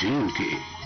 Junk.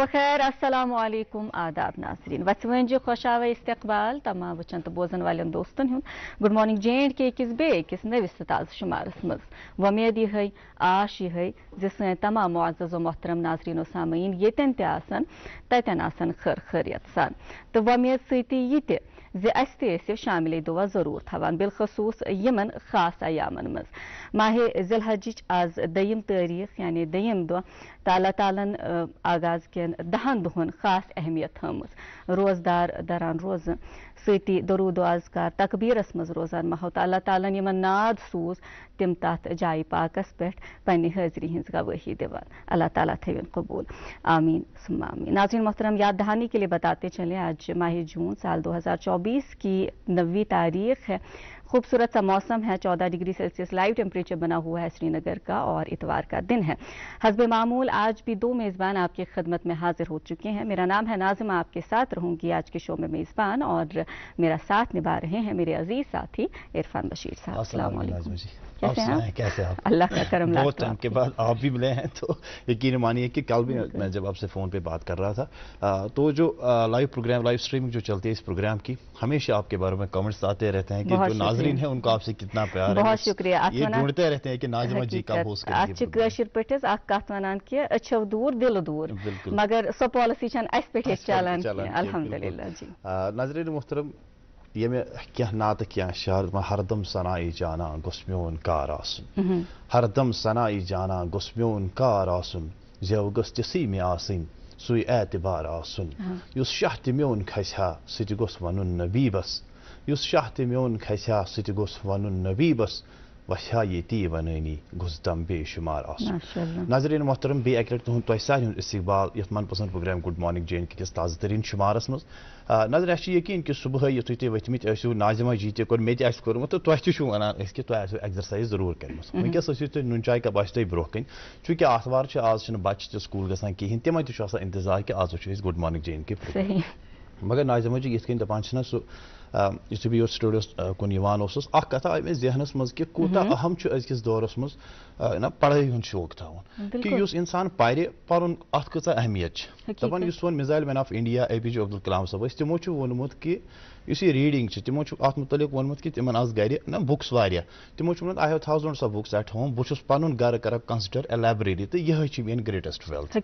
صبح خیر السلام علیکم، آداب ناظرین. وسوین جی خوشاو استقبال. تمام وچن تو بوزن والن دوستن ہن گڈ مارننگ جے اینڈ کے کس بے، کس نوس تاز شمارس مز. ومید یہ ہے آش یہ ہے، جس تمام معزز و محترم ناظرین و سامعین یتن تہ آسن تتن آسن خر خیریت سان تو ومید سیتی یہ تہ زِ اَسہِ تہِ ٲسِو شامِلے دُعا ضروٗر تھاوان بالخصوٗص یِمن، خاص ایامن منٛز ماہے ذِلحجِچ آز دٔیِم تٲریٖخ یعنی دٔیِم دۄہ تہٕ اللہ تعالیٰ آغاز کٮ۪ن دہن دۄہن خاص اہمیت تھٲومٕژ روزدار دران روزٕ سۭتی درود و اذکار تقبیرس منٛز روزان ماحول تہٕ اللہ تعالیٰ ہن ناد سوٗز تِم تتھ جایہِ پاکس پٮ۪ٹھ پننہِ حٲضری ہٕنٛز گوٲہی دِوان اللہ تعالیٰ تھٲوِن قبوٗل۔ آمیٖن۔ سُم آمیٖن۔ ناظرین محترم، یاد دہانی کے لیے بتاتے چلے آج ماہ جون سال دو ہزار چوبیس کی نویں تاریخ ہے۔ خوبصورت سا موسم ہے چودہ ڈگری سیلسیس لائیو ٹیمپریچر بنا ہوا ہے سری نگر کا اور اتوار کا دن ہے۔ حسب معمول آج بھی دو میزبان آپ کی خدمت میں حاضر ہو چکے ہیں۔ میرا نام ہے ناظمہ آپ کے ساتھ رہوں گی آج کے شو میں میزبان اور میرا ساتھ نبھا رہے ہیں میرے عزیز ساتھی عرفان بشیر صاحب۔ السلام علیکم۔ کیسے ہیں کیسے آپ؟ اللہ کا کرم بہت ٹائم کے بعد آپ بھی ملے ہیں تو یقین مانیے کہ کل بھی میں جب آپ سے فون پہ بات کر رہا تھا۔ تو جو لائیو پروگرام لائیو اسٹریمنگ جو چلتی ہے اس پروگرام کی ہمیشہ آپ کے بارے میں کمنٹس آتے رہتے ہیں کہ جو ناظرین ہیں ان کو آپ سے کتنا پیار ہے۔ بہت شکریہ۔ یہ ڈھونڈتے رہتے ہیں کہ ناظمہ جی کب ہوسٹ کریں گے کٲشِر پٲٹھۍ حظ اکھ کتھ ونان کہ أچھو دوٗر دِلہٕ دوٗر۔ مگر سۄ پالسی چھنہٕ اَسہِ پٮ۪ٹھ ییٚتہِ چلان کینٛہہ الحمدللہ جی۔ ناظرین محترم ییٚمہِ کینٛہہ نعتہٕ کینٛہہ شعر ہردم سنایی جانا گوٚژھ میون کار آسُن ہردم سنایی جانا گوٚژھ میون کار آسُن زٮ۪و گٔژھ تِژھٕے مےٚ آسٕنۍ سُے اعتبار آسُن یُس شاہ تہِ میون کھسہِ ہا سُہ تہِ گوٚژھ وَنُن نبیٖبس یُس شاہ تہِ میون کھسہِ ہا سُہ تہِ گوٚژھ وَنُن نبیٖبس وسیا یتی ونٲنی گوٚژھ دم بے شُمار آسُن نظریٖن محترم بیٚیہِ اَکہِ لَٹہِ تۄہہِ سارنٕے ہُنٛد استقبال یَتھ من پسنٛد program good morning J and کِس تازٕ تریٖن شُمارس منٛز۔ نظر اَسہِ چھُ یقیٖن کہِ صُبحٲے یُتھُے تُہۍ ؤتھمٕتۍ ٲسِو ناظِمہ جی تہِ کوٚر مےٚ تہِ آسہِ کوٚرمُت تہٕ تۄہہِ تہِ چھُو وَنان أسۍ کہِ تۄہہِ آسِوٕ ایٚگزرسایز ضروٗر کٔرمٕژ وٕنکٮ۪س ٲسِو تُہۍ نُن چاے کپ آسہِ تۄہہِ برونٛہہ کَنۍ چوٗنٛکہِ آتھوار چھِ آز چھِنہٕ بَچہِ تہِ سکوٗل گژھان کِہیٖنۍ تِمن تہِ چھُ آسان اِنتظار کہِ آز وٕچھو أسۍ good morning J and K مگر ناظِمہ جی یِتھ کٔنۍ دَپان چھِنہ سُہ یُتھُے بہٕ یور سٹوڈیوَس کُن یِوان اوسُس اکھ کَتھا آیہِ مےٚ ذہنَس منٛز کہِ کوٗتاہ اہم چھُ أزکِس دورَس منٛز نہ پڑٲے ہُنٛد شوق تھاوُن کہِ یُس اِنسان پَرِ پَرُن اَتھ کۭژاہ اہمیت چھِ؟ دَپان یُس سون missile man of India A P J Abdul Kalam صٲب ٲسۍ تِمو چھُ ووٚنمُت کہِ یُس یہِ ریٖڈِنٛگ چھِ تِمو چھُ اَتھ مُتعلِق ووٚنمُت کہِ تِمن آسہٕ گرِ نہ بُکٕس واریاہ۔ تِمو I have thousand of books at home بہٕ چھُس پَنُن گرٕ کران کنسِڈر اے لایبرٔری تہٕ یِہے چھِ میٲنۍ گریٹسٹ ویلتھ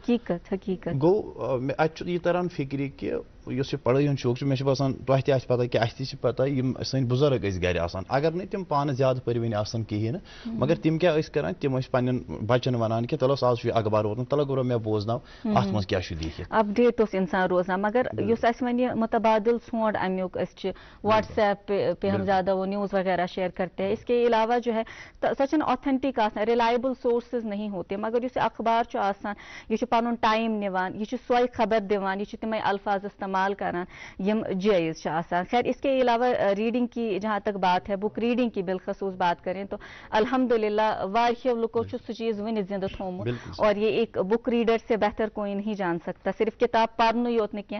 گوٚو مےٚ اَتہِ چھُ یہِ تران فِکرِ کہِ یُس یہِ پڑٲے ہُنٛد شوق چھُ باسان تہِ آسہِ پَتہ کہِ اَسہِ تہِ چھِ پَتہ یِم سٲنۍ بُزرٕگ ٲسۍ گرِ آسان۔ اَگر نہٕ تِم پانہٕ زیادٕ پٔرۍوٕنۍ آسان کِہیٖنۍ نہٕ مگر تِم کیاہ ٲسۍ کران؟ تِم ٲسۍ پَنٕنٮ۪ن بَچن وَنان کہِ تَلہٕ آز چھُ یہِ اخبار ووتمُت تَلہٕ گوٚو مےٚ بوزناو اَتھ منٛز کیاہ چھُ لیٖکھِتھ؟ اپڈیٹ اوس اِنسان روزان مگر یُس اَسہِ وۄنۍ یہِ مُتبادل ژھونٛڈ اَمیُک أسۍ ٹیکسٹ واتس ایپ پہ ہم زیادہ وہ نیوز وغیرہ شیئر کرتے ہیں۔ اس کے علاوہ جو ہے سچ این اوتھینٹک آسان ریلائبل سورسز نہیں ہوتے۔ مگر اس اخبار چو آسان یہ پن ٹائم نیوان یہ سوئی خبر دیوان یہ تمے الفاظ استعمال کران یہ جائز آسان۔ خیر اس کے علاوہ ریڈنگ کی جہاں تک بات ہے بک ریڈنگ کی بالخصوص بات کریں تو الحمدللہ واریو لکو سہ چیز ون زندہ تھومت جی۔ اور یہ ایک بک ریڈر سے بہتر کوئی نہیں جان سکتا۔ صرف کتاب پرنو یوت نکن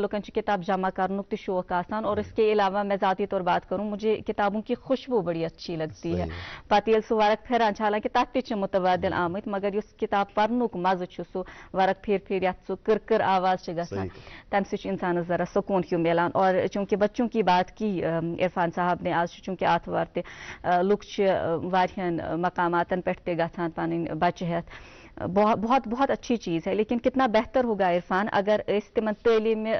لکن کتاب جمع کرنک شوق آ داستان اور اس کے علاوہ میں ذاتی طور بات کروں مجھے کتابوں کی خوشبو بڑی اچھی لگتی ہے۔ پاتیل سو ورق پھر انچالا کتاب تی چھ متبادل آمد مگر اس کتاب پرنک مزہ چھو سو ورق پھر پھر یا سو کر کر آواز چھ گژھان تم سہ انسان ذرا سکون کیوں ملان اور چونکہ بچوں کی بات کی عرفان صاحب نے آج چونکہ آتوار تہ لکچ چھ مقاماتن مقامات پہ پانین گھان بہت بہت اچھی چیز ہے لیکن کتنا بہتر ہوگا عرفان اگر اس تیلی میں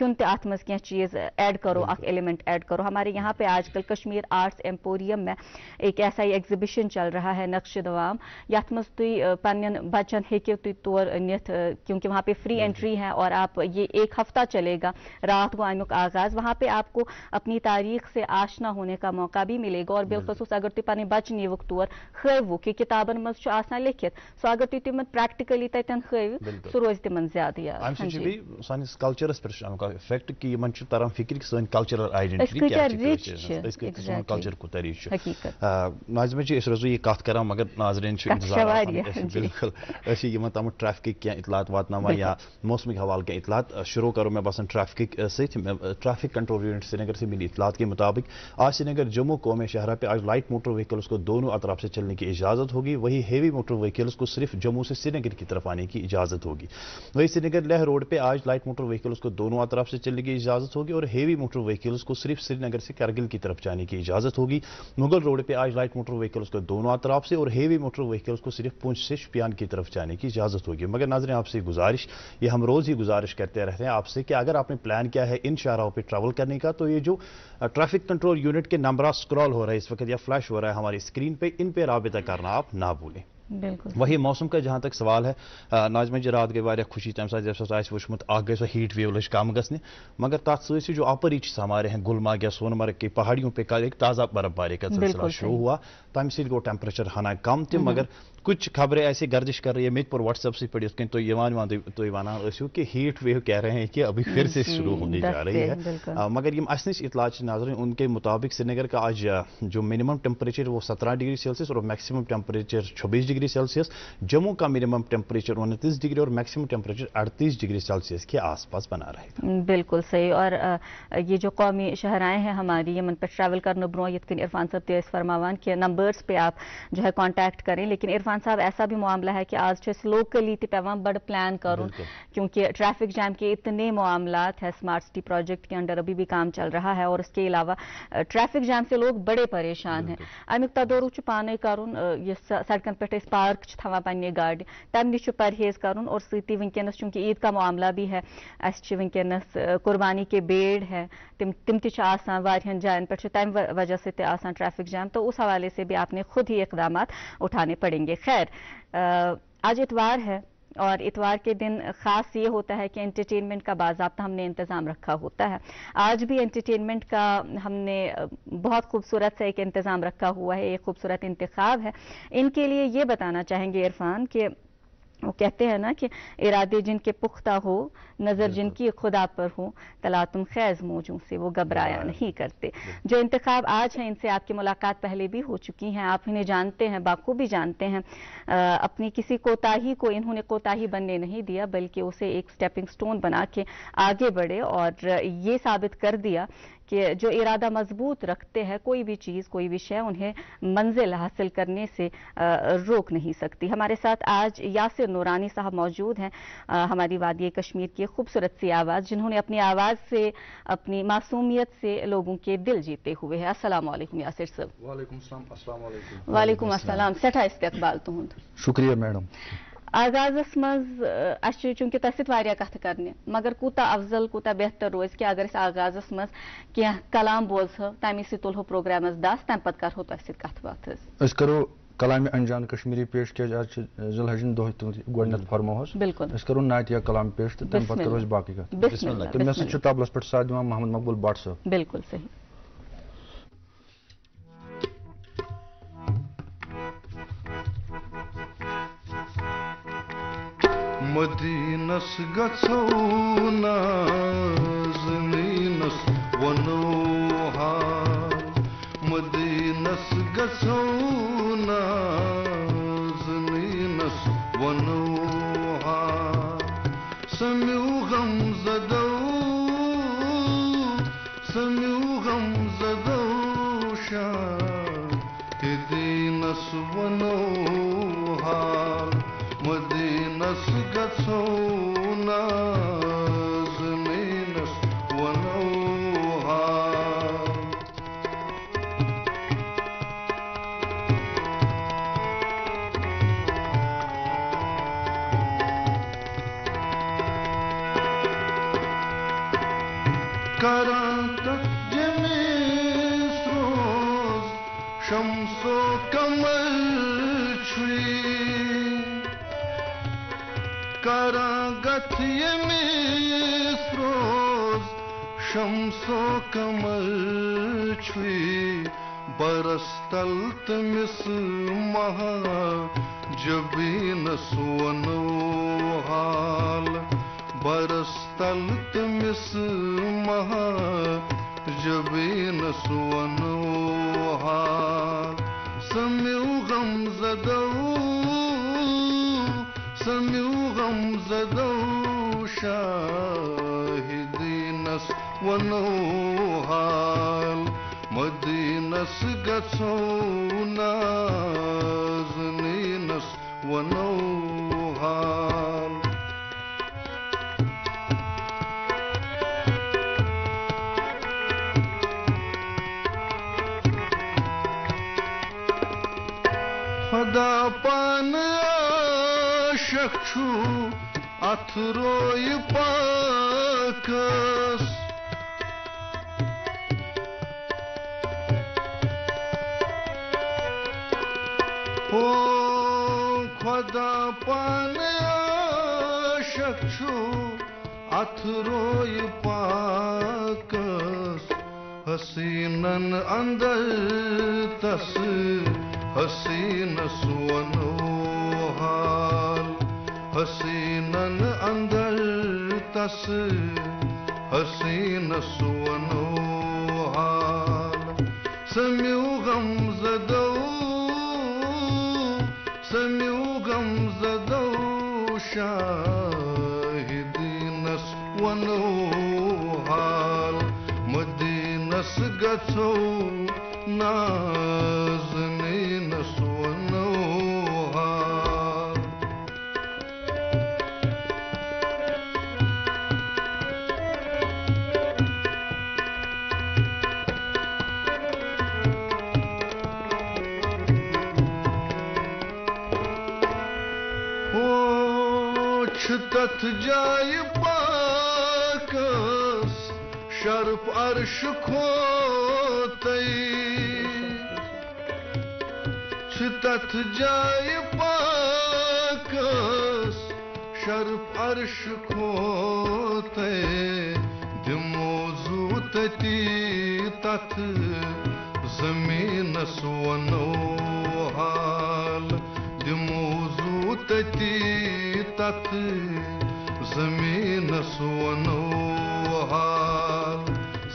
ہیونتے آتمز کی چیز ایڈ کرو اک ایلیمنٹ ایڈ کرو۔ ہمارے یہاں پہ آج کل کشمیر آرٹس ایمپوریم میں ایک ایسا ہی ایگزیبیشن چل رہا ہے نقش دوام۔ یت مز تھی پن بچن ہیکو تھی تور نت کیونکہ وہاں پہ فری انٹری ہے اور آپ یہ ایک ہفتہ چلے گا۔ رات کو امیک آغاز وہاں پہ آپ کو اپنی تاریخ سے آشنا ہونے کا موقع بھی ملے گا۔ اور بالخصوص اگر تھی پن بچ نیوک تور خیو کہ کتابن مز آسان لکھت۔ سو اگر یوٗجولی تِمن پرٛیکٹِکلی تَتٮ۪ن ہٲوِ سُہ روزِ تِمن زیادٕ یاد اَمہِ سۭتۍ چھُ بیٚیہِ سٲنِس تران فِکرِ کہِ سٲنۍ کَلچرل آیڈینٹِٹی کیٛاہ چھِ ناظمہ جی أسۍ روزو یہِ کَتھ کران مگر ناظرین چھُ اِنتظار بِلکُل أسۍ اطلاعات واتناوان یا موسمٕکۍ حوالہٕ کینٛہہ اطلاعات شروع کرو مےٚ باسان ٹرٛیفکٕکۍ سۭتۍ ٹرٛیفِک کنٹرول یوٗنٹ سرینگر سے ملی اطلاعات کے مطابق آج سرینگر جموں قومی شہرہ پہ آج لائٹ موٹر وہیکلس کو دونوں اطراف سے چلنے کی اجازت ہوگی وہی ہیوی موٹر وہیکلس کو صرف جموں سے سری نگر کی طرف آنے کی اجازت ہوگی۔ وہی سری نگر لہ روڈ پہ آج لائٹ موٹر وہیکلس کو دونوں اطراف سے چلنے کی اجازت ہوگی اور ہیوی موٹر وہیکلس کو صرف سری نگر سے کرگل کی طرف جانے کی اجازت ہوگی۔ مغل روڈ پہ آج لائٹ موٹر وہیکلس کو دونوں اطراف سے اور ہیوی موٹر وہیکلس کو صرف پونچ سے شپیان کی طرف جانے کی اجازت ہوگی۔ مگر ناظرین آپ سے گزارش، یہ ہم روز ہی گزارش کرتے رہتے ہیں آپ سے کہ اگر آپ نے پلان کیا ہے ان شاہراہوں پہ ٹریول کرنے کا، تو یہ جو ٹریفک کنٹرول یونٹ کے نمبرات سکرال ہو رہا ہے اس وقت یا فلیش ہو رہا ہے ہماری اسکرین پہ، ان پہ رابطہ کرنا آپ نہ بھولیں۔ وہی موسم کا جہاں تک سوال ہے ناظمہ جی رات گئی واریاہ خوشی تمہ سات یس آس وچمت اک گئی سو ہیٹ ویو لچ کم گھنہ مگر تر سی جو اپری چھ ہمارے ہیں گلمرگ یا سون کی پہاڑیوں پہ ایک تازہ برف باری کا سلسلہ شروع ہوا۔ تمہ سی گو ٹمپریچر ہنا کم تم مگر کچھ خبریں ایسے گردش کر رہی ہے مت پور واٹس ایپ سی پہ یس کن تھی ونان یسو کہ ہیٹ ویو کہہ رہے ہیں کہ ابھی پھر سے شروع ہونے جا رہی ہے۔ مگر یہ اس نش اطلاع ناظرین ان کے مطابق سری نگر کا آج جو منیمم ٹمپریچر وہ سترہ ڈگری سیلسیس اور میکسیمم ٹمپریچر چھبیس ڈگری سیلسیس جموں کا منیمم ٹمپریچر انتیس ڈگری اور میکسیمم ٹمپریچر اڑتیس ڈگری سیلسیس کے آس پاس بنا رہے بالکل صحیح۔ اور یہ جو قومی شہرائیں ہیں ہماری یمن پہ ٹریول کرنے برو یت کن عرفان صاحب تیس فرماوان کہ نمبر نمبرز پہ آپ جو ہے کانٹیکٹ کریں۔ لیکن عرفان صاحب ایسا بھی معاملہ ہے کہ آج جس لوکلی تی پیوان بڑھ پلان کروں کیونکہ ٹریفک جام کے اتنے معاملات ہیں سمارٹ سٹی پروجیکٹ کے انڈر ابھی بھی کام چل رہا ہے۔ اور اس کے علاوہ ٹریفک جام سے لوگ بڑے پریشان ہیں۔ امی اقتدار چھ پانے کروں یہ سڑکن پہ اس پارک چھ تھاوان پننے گاڑی۔ تم نیچو پرہیز کروں اور سیتی ونکینس چونکہ عید کا معاملہ بھی ہے اس چھ ونکینس قربانی کے بیڑ ہے تم تیچ آسان وارہن جائن پہ تم وجہ سے تہ آسان ٹریفک جام تو اس حوالے سے بھی کہ آپ نے خود ہی اقدامات اٹھانے پڑیں گے۔ خیر آج اتوار ہے اور اتوار کے دن خاص یہ ہوتا ہے کہ انٹرٹینمنٹ کا باضابطہ ہم نے انتظام رکھا ہوتا ہے۔ آج بھی انٹرٹینمنٹ کا ہم نے بہت خوبصورت سے ایک انتظام رکھا ہوا ہے، ایک خوبصورت انتخاب ہے۔ ان کے لیے یہ بتانا چاہیں گے عرفان کہ وہ کہتے ہیں نا کہ ارادے جن کے پختہ ہو نظر جن کی خدا پر ہو تلاتم خیز موجوں سے وہ گھبرایا نہیں کرتے۔ جو انتخاب آج ہیں ان سے آپ کی ملاقات پہلے بھی ہو چکی ہیں۔ آپ انہیں جانتے ہیں باقو بھی جانتے ہیں۔ اپنی کسی کوتاہی کو انہوں نے کوتاہی بننے نہیں دیا بلکہ اسے ایک سٹیپنگ سٹون بنا کے آگے بڑھے اور یہ ثابت کر دیا کہ جو ارادہ مضبوط رکھتے ہیں کوئی بھی چیز کوئی بھی شے انہیں منزل حاصل کرنے سے روک نہیں سکتی۔ ہمارے ساتھ آج یاسر نورانی صاحب موجود ہیں۔ ہماری وادی کشمیر کی خوبصورت سی آواز جنہوں نے اپنی آواز سے اپنی معصومیت سے لوگوں کے دل جیتے ہوئے ہیں۔ السلام علیکم یاسر صاحب۔ وعلیکم السلام السلام علیکم۔ وعلیکم السلام سٹھا استقبال تو ہوں شکریہ میڈم۔ آغازس مز اچھے چونکہ تس سارا کت کرنے مگر کوتا افضل کوتا بہتر روز کہ اگر اس آغازس مز کیا کلام بوز ہو تیمی سی طول ہو پروگرام تلو پروگرامس دس تم پتہ کرو تس کت بات ہے اس کرو کلام انجان کشمیری پیش کیا جاہا چھے زل حجن دو ہیتوں تھی گوڑنیت فرمو بالکل کرو نعتیا کلام پیش تیم پت کرو اس باقی کت تو میں سب تبلس پہ ساتھ دان محمد مقبول بات صاحب بلکل صحیح۔ مدینس گڅونا زمینس ونوها مدینس گڅونا زمینس ونوها سمو غم زدو سمو غم زدو شا تدینس ونوها ਦੱਸੋ ਨਾ اصلي برستلت مثل مها جبين سونوهال برستلت مثل مها جبين سونوهال سمي وغمزة دو سمي وغمزة دو شاهدين سونوهال ونو حال خدا پان عاشق چھو اتھ روی پاکس او خدا پان عاشق چھو اتھ روی پاکس حسینن اندر تس حسینس ونو حال حسینن اندر تس حسینس ونو حال سمیو got so ذات جای پاک است شرف عرش کوته د موضوع تتی تت زمین سونو حال د موضوع تتی تت زمین سونو حال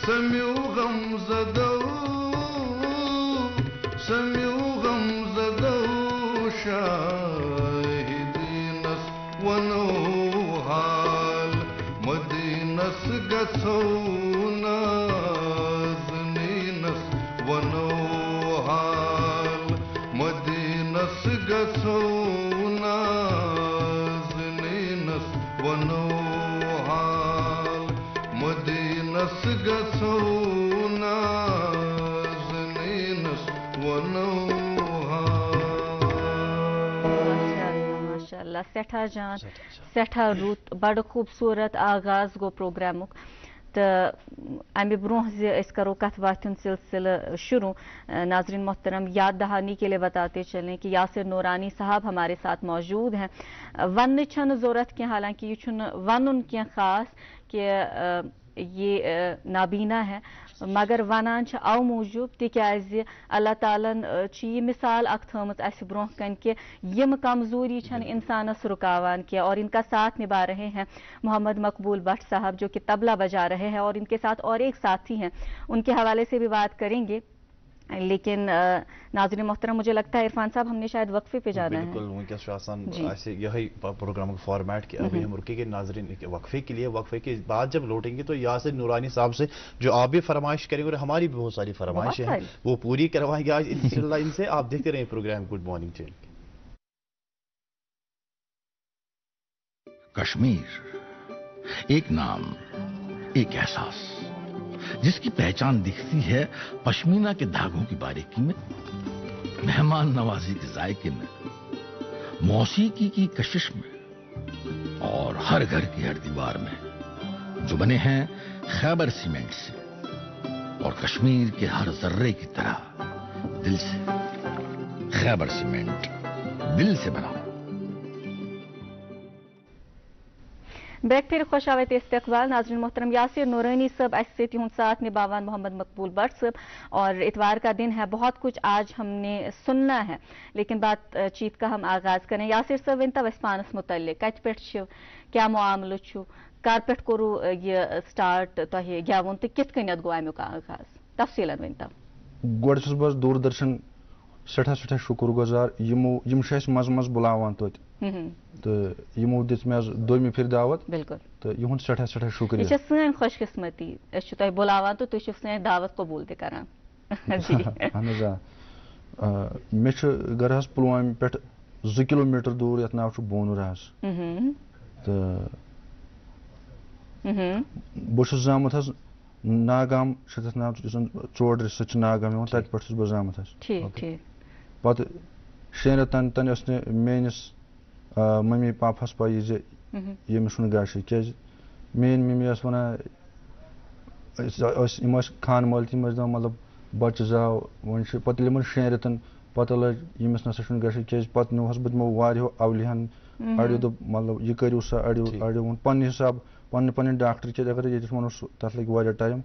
سمیو غم زدو سمیو شاہدینس ونو حال مدینس گژھو نازنینس ونو حال سٹھا جان سٹھا رُت بڑٕ خوٗبصوٗرت آغاز گوٚو پروگرامُک۔ تہٕ امہِ برونٛہہ زِ أسۍ کرو کتھ باتھِ ہُنٛد سلسلہٕ شروع۔ ناظرین محترم یاد دہانی کے لیے بتاتے چلیں کہ یاسر نورانی صاحب ہمارے ساتھ موجود ہیں۔ وننہٕ چھنہٕ ضروٗرت کینٛہہ حالانکہ یہ چھُنہٕ ونُن کینٛہہ خاص کہ یہ نابینا ہے۔ مگر ونان چھِ او موجوب، تِکیٛازِ اللہ تعالیٰ ہن مثال اک تھمت اس برونہ کن کہ یم کمزوری چھن انسانس رکاوان کیا اور ان کا ساتھ نبھا رہے ہیں۔ محمد مقبول بٹ صاحب جو کہ تبلا بجا رہے ہیں اور ان کے ساتھ اور ایک ساتھی ہیں۔ ان کے حوالے سے بھی بات کریں گے۔ لیکن ناظرین محترم مجھے لگتا ہے عرفان صاحب ہم نے شاید وقفے پہ جانا ہے۔ بالکل جی۔ ایسے یہی پروگرام کا فارمیٹ کہ ابھی ہم رکے گے ناظرین کے وقفے کے لیے وقفے کے بعد جب لوٹیں گے تو یاسر نورانی صاحب سے جو آپ بھی فرمائش کریں گے اور ہماری بھی بہت ساری فرمائشیں ہیں۔ وہ پوری کروائیں گے آج انشاءاللہ ان سے۔ آپ دیکھتے رہیں program good morning channel Kashmir ایک نام ایک احساس۔ جس کی پہچان دکھتی ہے پشمینہ کے دھاگوں کی باریکی میں، مہمان نوازی کے ذائقے میں، موسیقی کی کشش میں اور ہر گھر کی ہر دیوار میں جو بنے ہیں خیبر سیمنٹ سے اور کشمیر کے ہر ذرے کی طرح دل سے خیبر سیمنٹ دل سے بنا۔ بیک پھر خوش آوت استقبال، ناظرین محترم یاسر نورانی صاحب اس سے تہد ساتھ نبھاوان محمد مقبول بٹ صاحب، اور اتوار کا دن ہے، بہت کچھ آج ہم نے سننا ہے، لیکن بات چیت کا ہم آغاز کریں۔ یاسر صاحب ورنتو اس پانس متعلق کت پہ کیا معاملہ چھو؟ کر پہ کورو یہ سٹارٹ تو تہ گیون تو کت کنیت گو امیک آغاز؟ تفصیل ورنتو گۄڈٕ چھُس بہٕ حظ دوٗردرشن سٮ۪ٹھاہ سٮ۪ٹھاہ شُکُر گُزار یِمو یِم چھِ اَسہِ منٛزٕ منٛزٕ بُلاوان توتہِ تہٕ یِمو دِژ مےٚ حظ دوٚیمہِ پھِرِ دعوت۔ بالکل۔ تہٕ یِہُنٛد سٮ۪ٹھاہ سٮ۪ٹھاہ یہ شُکریہ چھِ سٲنۍ خوش قسمتی أسۍ چھِ تۄہہِ بُلاوان تہٕ تُہۍ چھِو سٲنۍ دعوت قبوٗل تہِ کران۔ جی۔ اہن حظ آ۔ آ، مےٚ چھُ گرٕ حظ پُلوامہِ پٮ۪ٹھ زٕ کِلوٗ میٖٹر دوٗر یَتھ ناو چھُ بونوٗر حظ۔ تہٕ بہٕ چھُس زامُت حظ ناگام چھُ تَتھ ناو یُس زَن سۭتۍ چھُ ناگام یِوان تَتہِ پٮ۪ٹھ چھُس بہٕ زامُت حظ۔ ٹھیٖک ٹھیٖک۔ پَتہٕ شیٚن رٮ۪تن تانۍ ٲس نہٕ میٲنِس آ، مٔمی پاپہس پَیی زِ ییٚمِس چھُنہٕ گاشٕے کیازِ میٲنۍ ممی ٲس وَنان أسۍ ٲسۍ یِم ٲسۍ خانہٕ مٲلۍ تِم ٲسۍ دَپان مطلب بَچہٕ زاو وۄنۍ چھُ پَتہٕ ییٚلہِ یِمن شٮ۪ن رٮ۪تن پَتہ لٔج ییٚمِس نسا چھُنہٕ گاشٕے کیازِ پَتہٕ نیوٗہَس بہٕ تِمو واریاہو اَولِہن اَڑیو دوٚپ مطلب یہِ کٔرِو سا اَڑیو. اَڑیو ووٚن پَننہِ حِساب پَنٕنۍ پَنٕنۍ ڈاکٹر کیازِ اَگر ییٚتِس وَنو سُہ تَتھ لَگہِ واریاہ ٹایم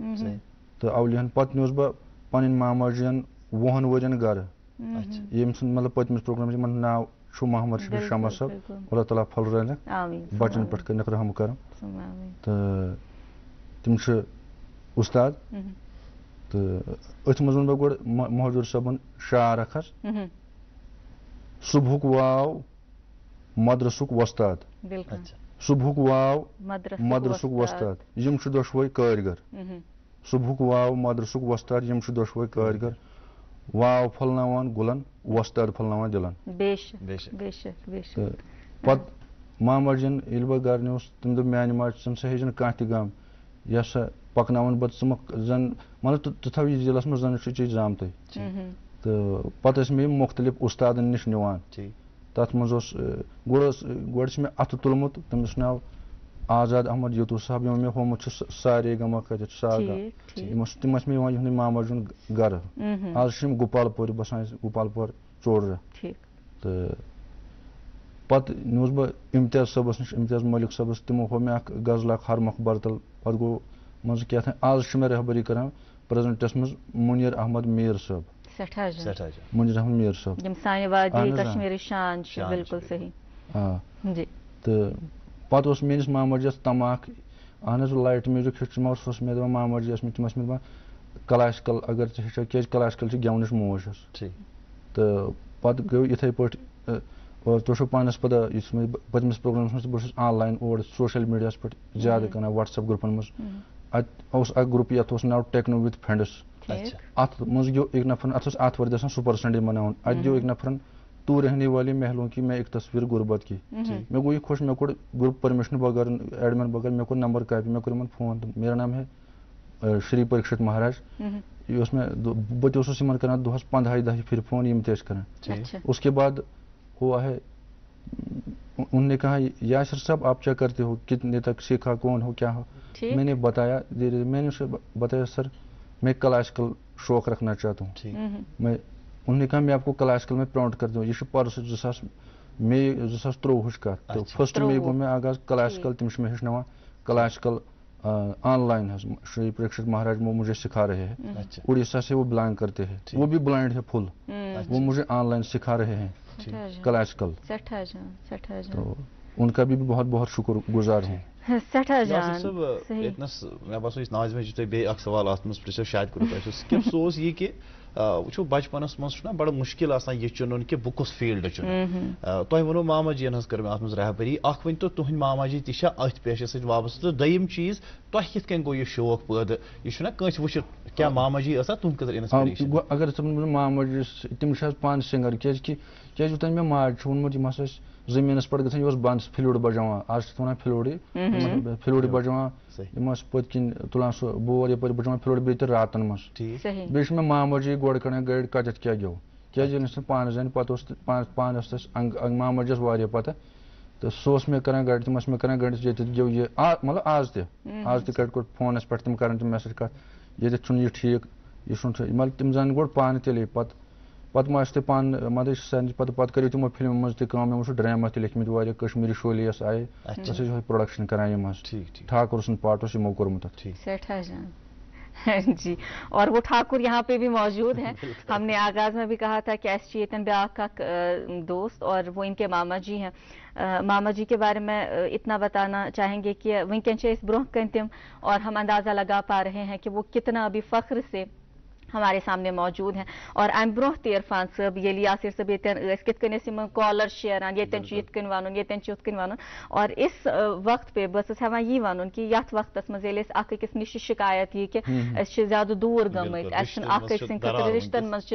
تہٕ اَولِہن پَتہٕ نیوٗس بہٕ پَنٕنۍ ماما جِین وُہن ؤرین گرٕ مہم، ییٚمہِ سُنٛد مطلب پٔتمِس پروگرامس یِمن ناو چھُ محمد شمع صٲب بالکل۔ اللہ تعالیٰ پھلرٲنکھ آمیٖن. بَچن پٮ۪ٹھ کٔرنکھ رحم کرم. تہٕ تِم اُستاد؟ أتھۍ منٛز ووٚن بہٕ مہ- مہجوٗر صٲبُن شعر مہم، صبحُک واو مدرسُک بالکل اچھا. صبحُک واو مدرسُک مدرسُک وۄستاد یِم چھِ دۄشوے کٲرۍ گر مہم، صبحُک واو مدرسُک وۄستاد یِم چھِ دۄشوے کٲرۍ گر واو پھلناوان گُلن وۄستاد پھلناوان دِلن بے شک بے شک. بے شک بے شک۔ تہٕ پتہٕ ماما جِین ییٚلہِ بہٕ گرٕ نیوٗس تٔمۍ دوٚپ میانہِ ماجہِ ژٕ نسا ہیٚچھِنہٕ کانٛہہ تہِ غم۔ یہِ ہسا پکناوان ژٕ زن مطلب ژٕ تھاو یہِ دِلس منٛز زن چھُ ژےٚ زامتٕے۔ مہم، تہٕ پتہٕ ٲسۍ مےٚ یِم مُختٔلِف اُستادن نِش نِوان۔ ٹھیٖک تتھ منٛز اوس گۄڈٕ اوس ٲں، گۄڈٕ چھُ مےٚ اَتھٕ تُلمُت تٔمِس ناو آزاد احمد یوتوٗ صاحب یِمو مےٚ ہومُت چھُ سارے گما کَتٮ۪تھ ساگا ٹھیٖک ٹھیٖک. یِم ٲس تِم ٲسۍ مےٚ یِوان یِہُنٛدُے ماما جُن گرٕ آز چھِ یِم گوپال پورِ بسان أسۍ گوپال پور ٹھیٖک. تہٕ پتہٕ نیوٗس بہٕ اِمتیاز صٲبس نِش اِمتیاز مٔلِک صٲبس تِمو ہوو مےٚ اکھ غزل اکھ ہرمۄکھ برتل پتہٕ گوٚو مان ژٕ کیٛاہ تام آز چھُ مےٚ رہبری کران پریزنٹس منٛز مُنیٖر احمد میٖر صٲب مُنیٖر احمد میٖر صٲب یِم سانہِ وادی. کشمیٖرٕچ شان چھِ بالکل صحیح. آ. جی. تہٕ پتہٕ اوس میٲنِس ماما جِیَس تماکھ اہن حظ لایٹ میوٗزِک ہیٚچھمو سُہ اوس مےٚ دپان ماما جی ٲس مےٚ تِم ٲسۍ مےٚ دپان کلاسِکل اگر ژٕ ہیٚچھکھ کیازِ کلاسِکل چھِ گٮ۪ونٕچ موج حظ ٹھیٖک۔ تہٕ پتہٕ گوٚو یِتھٕے پٲٹھۍ تُہۍ چھِو پانس پتہ یُس مےٚ پٔتمِس پروگرامس منٛز بہٕ چھُس آن لاین اور سوشل میٖڈیاہس پٮ۪ٹھ زیادٕ کران وٹس ایپ گرُپن منٛز۔ اتہِ اوس اکھ گرُپ یتھ اوس ناو ٹیکنو وِتھ فرٛٮ۪نڈٕس اچھا اتھ منٛز گیو أکۍ نفرن اتھ اوس آتھوارِ دۄہ آسان سُپر سنڈے مناوُن۔ اتہِ گیو أکۍ نفرن تو رہنے والے محلوں کی میں ایک تصویر غربت کی۔ مےٚ گوٚو یہِ خۄش مےٚ کوٚر گرُپ پٔرمِشن بغٲر ایڈمِن بغٲر مےٚ کوٚر نمبر کاپی مےٚ کوٚر یِمن فون میرا نام ہے ٲں، شری پریٖکشت مہاراج۔ یہِ اوس مےٚ دۄ- بہٕ تہِ اوسُس یِمن کران دۄہس پنٛدہاے دہہِ پھِرِ فون ٲسۍ کران ٹھیٖک اچھا۔ اس کے بعد ہوا ہے انہوں نے کہا یاسر صاحب آپ کیا کرتے ہو؟ کتنے تک سیکھا؟ کون ہو؟ کیا ہو؟ میں نے بتایا دھیرے دھیرے میں نے اسے بتایا سر میں کلاسیکل شوق رکھنا چاہتا ہوں۔ مہم، میں انہوں نے کہا میں آپ کو کلاسکل میں پرونٹ کر دوں یہ پرس زاس مے زاس تروہش کت تو فسٹ مے گو میں آغاز کلاسکل تم میں ہیٚچھناوان کلاسکل آن لائن حض شری پریکشت مہاراج وہ مجھے سکھا رہے ہیں۔ اڑیسہ اچھا۔ سے وہ بلائنڈ کرتے ہیں۔ وہ بھی بلائنڈ ہے فل۔ وہ اچھا۔ مجھے آن لائن سکھا رہے ہیں۔ کلاسکل تو ان کا بھی بہت بہت شکر گزار ہوں۔ سٹھا جان صاحب یتنس مےٚ باسان یُس ناظمہِ چھُ تۄہہِ بیٚیہِ سوال اتھ منٛز پرٛژھیو شاید کرو تۄہہِ سُہ سِکِپ یہ کہ وٕچھو بَچپَنَس منٛز چھُنہ بَڑٕ مُشکِل آسان یہِ چُنُن کہِ بہٕ کُس فیٖلڈ چُنہٕ تۄہہِ ووٚنو ماما جی یَن ہٕنٛز کٔر مےٚ اَتھ منٛز رہبٔری اَکھ ؤنۍ تو تُہٕنٛدۍ ماما جی تہِ چھا أتھۍ پیشَس سۭتۍ وابسطہٕ تہٕ دوٚیِم چیٖز تۄہہِ کِتھ کٔنۍ گوٚو یہِ شوق پٲدٕ یہِ چھُنہ کٲنٛسہِ وٕچھِتھ کیٛاہ ماما جی ٲسا تُہٕنٛدِ خٲطرٕ اِنسپریشن اگر تِم ماما جی تِم چھِ حظ پانہٕ سِنٛگَر کیٛازِکہِ کیٛازِ یوٚتانۍ مےٚ ماجہِ چھُ ووٚنمُت یِم ہَسا ٲسۍ زمینس پہ گھن یہ بند فلوڈ بجاؤں آج ونان فلوڈ فلوڈ بجاؤں پت کن تلان سہ بور یپ بجاؤں فلوڈ بیت راتن من بیس میں ماماجی گوڑ کڑا گائڈ کتھ کیا گو کی ہاں۔ پان زین پہ پان ماماجی ویسے پتہ۔ تو سہ مے کر گڑ تم مے گڑ یہ گو مطلب یہ مطلب آج تہ آج تہ کٹ کوٚر فونس پہ تم کر میسج کت یہ ٹھیک یہ مطلب تم زان گۄڈٕ پانے تیٚلے پتہٕ پتہ ما آسہِ تۄہہِ پانہٕ مان تۄہہِ سارنٕے پَتہٕ پَتہٕ کَرِو تِمو فِلمو منٛز تہِ کٲم یِمو چھُ ڈرٛاما تہِ لیکھمٕتۍ واریاہ کشمیٖری شولے یۄس آیہِ أسۍ ٲسۍ یِہوٚے پرٛوڈَکشَن کَران یِم حظ ٹھاکُر سُنٛد پاٹ اوس یِمو کوٚرمُت جی اور وہ ٹھاکر یہاں پہ بھی موجود ہیں ہم نے آغاز میں بھی کہا تھا کہ ایس جی ایتن بیاغ کا دوست اور وہ ان کے ماما جی ہیں ماما جی کے بارے میں اتنا بتانا چاہیں گے کہ ونکن چیز برونہ کنتم اور ہم اندازہ لگا پا رہے ہیں کہ وہ کتنا ابھی فخر سے ہمارے سامنے موجود ہیں۔ اور ایم بروہ تیر فان صاحب یہ لیا سیر صاحب یہ کت کنے سیمن کالر شیران یہ تین چیت کن وانون یہ تین چیت کن وانون۔ اور اس وقت پہ بس اس ہیوان یہ وانون کی یت وقت اس مزیل اس اک کس نشی شکایت یہ کہ اس زیادہ دور گمت اس اک سن کتر رشتن مز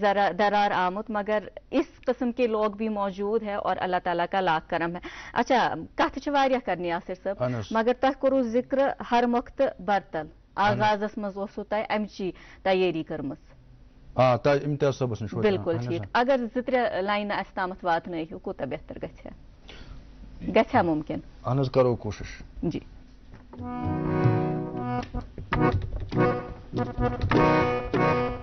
ذرا درار آمد۔ مگر اس قسم کے لوگ بھی موجود ہے اور اللہ تعالیٰ کا لاک کرم ہے۔ اچھا کہتے چھواریہ کرنی یاسر صاحب؟ مگر تک کرو ذکر ہر مقت برتن۔ آغازس مز اوسو تۄہہِ امچی تیٲری کٔرمٕژ۔ آ تۄہہِ اِمتیاز صٲبَس نِش بِلکُل ٹھیٖک۔ اگر زٕ لائن لاینہٕ اَسہِ بہتر گچھا گچھا ممکن؟ ہا کرو کوشش۔ جی۔ Thank you.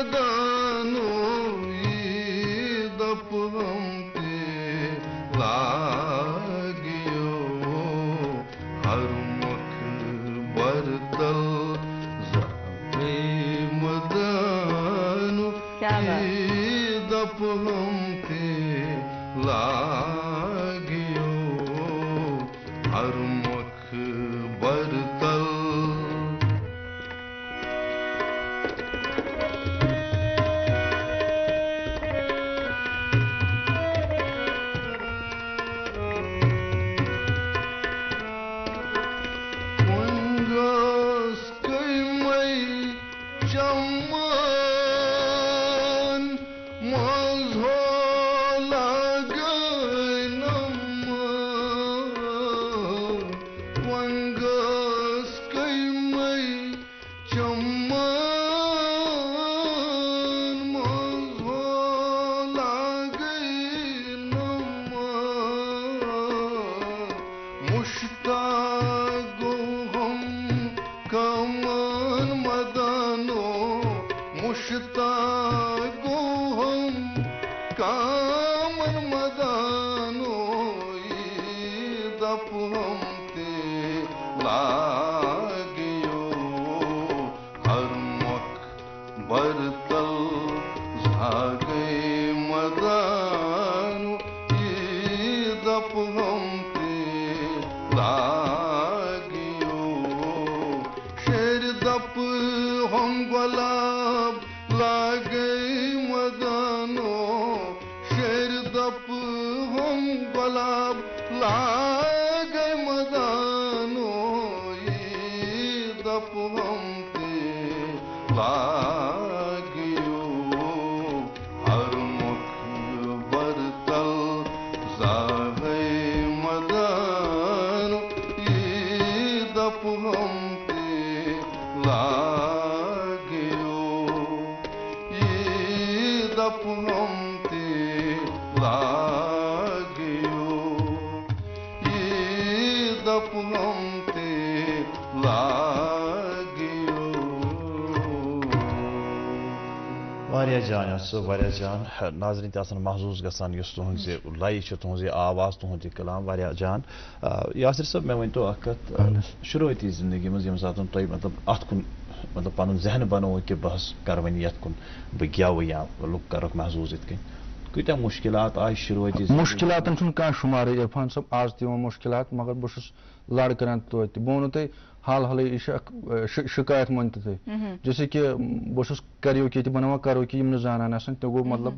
القضاء واریاہ جان یس واریاہ جان ناظرین تہِ آسان محظوظ گژھان یُس تُہنٛز یہِ لایہِ چھِ تُہنٛز یہِ آواز تُہُنٛد یہِ کلام واریاہ جان یاسر صٲب مےٚ ؤنۍتو اکھ کتھ۔ شروعٲتی زندگی منٛز ییٚمہِ ساتہٕ تۄہہِ مطلب اتھ کُن مطلب پنُن ذہن بنوو کہِ بہٕ حظ کرٕ وۄنۍ یتھ کُن بہٕ گٮ۪وٕ یا لُکھ کرکھ محظوٗظ یِتھ کٔنۍ کۭتیاہ مُشکلات منٛز؟ مُشکِلاتن چھُنہٕ کانٛہہ شُمارٕے عرفان صٲب آز یِوان مُشکِلات مگر چھُس لڑ کران توتہِ بہٕ ووٚنوٕ تۄہہِ حال یہِ شِ- شِکایت مٲنتو تُہۍ جیسے کہِ کریوکی تہِ بناوان کروکی یِم نہٕ زانان آسان تہِ گوٚو مطلب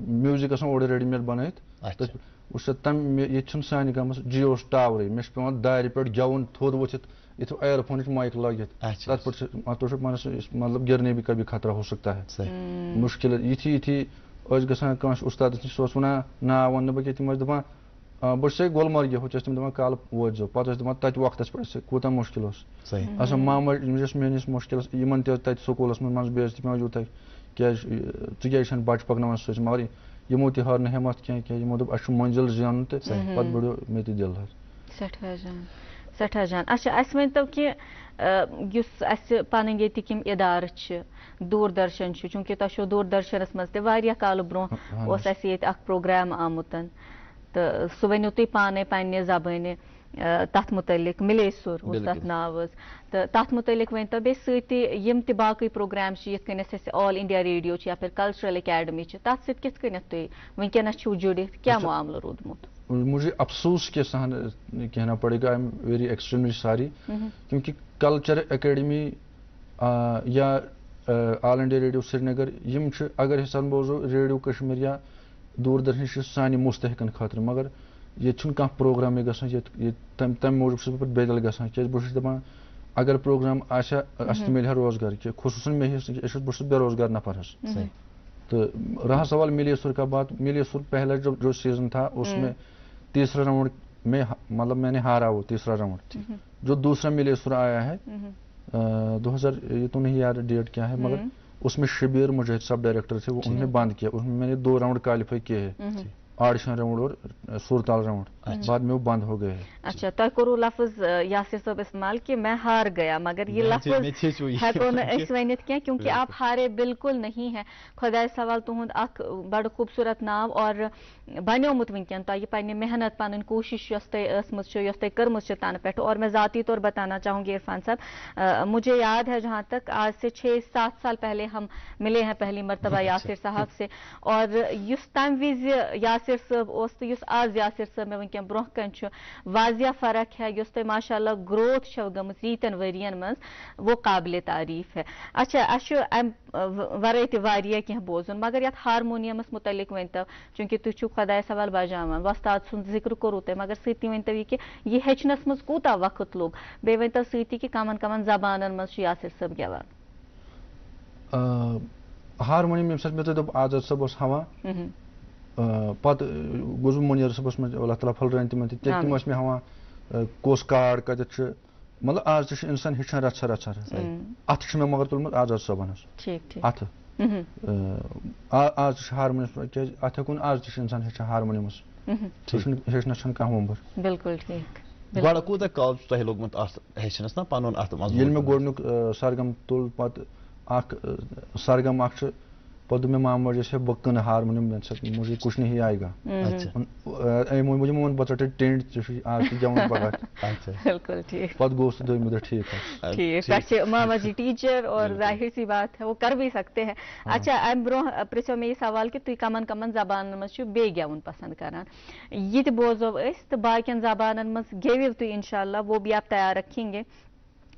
میوٗزِک آسان اورٕ ریڈی میڈ بنٲیِتھ اچھا۔ تٔتھۍ وٕچھ سا تَمہِ مےٚ- ییٚتہِ چھُنہٕ سانہِ گامَس جِیوس ٹاورٕے مےٚ پیوان دارِ پٮ۪ٹھ گٮ۪وُن تھوٚد ؤتھِتھ یِتھ اِیر فونٕچ مایک لٲگِتھ اچھا۔ تَتھ پٮ۪ٹھ چھُ مطلب گِرنے بھی کبھی خطرہ ہو سکتا ہے۔ مُشکِل یِتھی یِتھی ٲسۍ گژھان کٲنٛسہِ اُستادَس نِش سُہ اوس وَنان ناو وَننہٕ بہٕ کینٛہہ تِم ٲسۍ دَپان آ، بہٕ چھُسے گُلمرگہِ ہُہ چھِ ٲسۍ تِم دَپان کالہٕ وٲتۍزیو پَتہٕ ٲسۍ دَپان تَتہِ وقتَس پٮ۪ٹھ سُہ کوٗتاہ مُشکِل مُشکِلَس یِمن تہِ ٲس تَتہِ سکوٗلَس منٛز منٛزٕ بے عزتی پیٚوان یوٗتاہ کیازِ ژٕ کیازِ چھَنہٕ بَچہِ پَکناوان سۭتۍ مگر یِمو تہِ ہٲر نہٕ ہٮ۪مَتھ کینٛہہ کیازِ یِمو دوٚپ اَسہِ چھُ مٔنزِل زینُن تہٕ پَتہٕ بٔڑیو مےٚ تہِ دِل حظ سٮ۪ٹھاہ جان سٮ۪ٹھاہ جان اچھا اَسہِ ؤنۍتو کہِ یُس اَسہِ پَنٕنۍ چھِ دوٗردرشن چوٗنٛکہِ تۄہہِ چھو دوٗردرشنَس منٛز تہِ واریاہ کالہٕ برونٛہہ اہن اوس حظ۔ اَسہِ ییٚتہِ اکھ پروگرام آمُت تہٕ سُہ ؤنِو تُہۍ پانے پننہِ زبٲنہِ ٲ، تَتھ مُتعلِق مِلے سُر اوس تَتھ۔ ناو حظ تہٕ تَتھ مُتعلِق ؤنۍتو بیٚیہِ سۭتی یِم تہِ باقٕے پروگرام چھِ یِتھ کٔنٮ۪تھ اَسہِ آل اِنڈیا ریڈیو چھِ یا پھر کلچرل اکیڈمی چھِ تَتھ سۭتۍ کِتھ کٔنٮ۪تھ تُہۍ وٕنکٮ۪نس چھِو جُڑِتھ کیٛاہ اچھا۔ معاملہٕ روٗدمُت مجھے افسوس کے سہن کہنا پڑے گا I am very extremely sorry کیونکہ کلچر اکیڈمی یا All India Radio Srinagar یم چھِ اگر حساب بوزو ریڈیو کشمیر یا دوٗردرشن چھِ سانہِ مُستحقن خٲطرٕ مگر ییٚتہِ چھُنہٕ کانٛہہ پروگرامٕے گژھان ییٚتہِ تَمہِ تَمہِ موٗجوٗب چھُس بہٕ پَتہٕ بےدل گژھان۔ کیازِ بہٕ چھُس دَپان اگر پروگرام آسہِ ہا اَسہِ تہِ مِلہِ ہا روزگار کہِ خصوٗصن مےٚ أسۍ بہٕ چھُس بے روزگار نفر حظ صحیح۔ تو رہا سوال ملیے سر کا بات ملیے سر پہلا جو جو سیزن تھا اس میں تیسرا راؤنڈ میں مطلب میں نے ہارا وہ تیسرا راؤنڈ جو دوسرا ملیے سر آیا ہے دو ہزار یہ تو نہیں یاد ڈیٹ کیا ہے مگر اس میں شبیر مجاہد سب ڈائریکٹر تھے وہ انہوں نے بند کیا۔ اس میں میں نے دو راؤنڈ کوالیفائی کیے ہیں۔ آڈیشن راؤنڈ اور سورتال راؤنڈ۔ بعد میں وہ بند ہو گئے۔ ہیں اچھا تۄہہِ کوٚروٕ لفظ یاسر صٲب استعمال کہ میں ہار گیا مگر یہ میں تہِ- لفظ میں تہِ أسۍ ؤنِتھ کینٛہہ کیونکہِ آپ ہارے بالکل نہیں ہے خۄداے سوال تُہُنٛد اکھ بڑٕ خوٗبصوٗرت ناو اور بنیومُت وٕنکٮ۪ن تۄہہِ پننہِ محنت پنٕنۍ کوٗشش چھِ یۄس تۄہہِ کٔرمٕژ چھِ تنہٕ پٮ۪ٹھ اور میں ذاتی طور بتانا چاہوں گی عرفان صاحب۔ مجھے یاد ہے جہاں تک آج سے چھ سات سال پہلے ہم ملے ہیں پہلی مرتبہ یاسر صاحب سے۔ اور یُس تمہِ وِزِ یاسر تہٕ یُس آز یاسر صٲب مےٚ وٕنکٮ۪ن برونٛہہ کَنہِ چھُ واضح فرق ہے یۄس تۄہہِ ماشاء اللہ گروتھ چھو گٔمٕژ ییٖتٮ۪ن ؤرین منٛز وہ قابلِ تعریٖف ہے۔ اچھا اَسہِ چھُ اَمہِ ورٲے تہِ واریاہ کینٛہہ بوزُن مگر یتھ ہارمونیمس مُتعلق ؤنۍتو چوٗنٛکہِ تُہۍ چھِو خۄداے سوال بجاوان وۄستاد سُنٛد ذِکر کوٚروٕ تۄہہِ مگر سۭتی ؤنۍتو یہِ کہِ یہِ ہیٚچھنس منٛز کوٗتاہ وقت لوٚگ؟ بیٚیہِ ؤنۍتو سۭتی کہِ کمن کمن زبانن منٛز چھُ یاسر صٲب گٮ۪وان۔ ہارمونیم ییٚمہِ ساتہٕ مےٚ تۄہہِ دوٚپ آزاد صٲب اوس ہاوان پتہٕ گوٚژھ بہٕ مُنیر صٲبس منٛز اللہ تعالیٰ پھٔلرٲیِن تِمن تہِ تِم. ٲسۍ مےٚ ہاوان آ، کۄس کاڈ کتٮ۪تھ چھِ مطلب آز تہِ چھُ اِنسان ہیٚچھان رژھا رژھا اَتھٕ چھُ مےٚ مگر تُلمُت آزاد صٲبن حظ ٹھیٖک ٹھیٖک۔ اَتھٕ آز تہِ چھُ ہارمونیمس کیازِ اَتھ ہٮ۪کو نہٕ آز تہِ چھُ اِنسان ہیٚچھان ہارمونیمس ہیٚچھنس چھُنہٕ کانٛہہ وۄمبر بِلکُل ٹھیٖک۔ گۄڈٕ کوٗتاہ کال چھُ تۄہہِ لوٚگمُت اَتھ ہیٚچھنَس نا پَنُن اَتھ منٛز ییٚلہِ مےٚ گۄڈنیُک سرگم تُل پتہٕ اکھ سرگم اکھ چھُ مےٚ ماما جیسے بہٕ کٕنہٕ ہارمونیم مجھے کچھ نہیں آئے گا۔ اچھا۔ پتہٕ ژٕ ٹینٹ آز تہِ گٮ۪وُن پگاہ اچھا۔ بِلکُل ٹھیٖک۔ پتہٕ گوٚو سُہ دۄہ ٹھیٖک حظ ٹھیٖک۔ چھِ ماما جی ٹیٖچر اور ظاہر سی بات ہے وہ کر بھی سکتے ہیں۔ اچھا اَمہِ برونٛہہ پرٛژھو مےٚ یہِ سوال کہِ تُہۍ کمن کمن زبانن منٛز چھِو بیٚیہِ گٮ۪وُن پسنٛد کران۔ یہِ تہِ بوزو أسۍ تہٕ باقین زبانن منٛز گیٚوِو تُہۍ انشاء اللہ وہ بھی آپ تیار رکھیں گے۔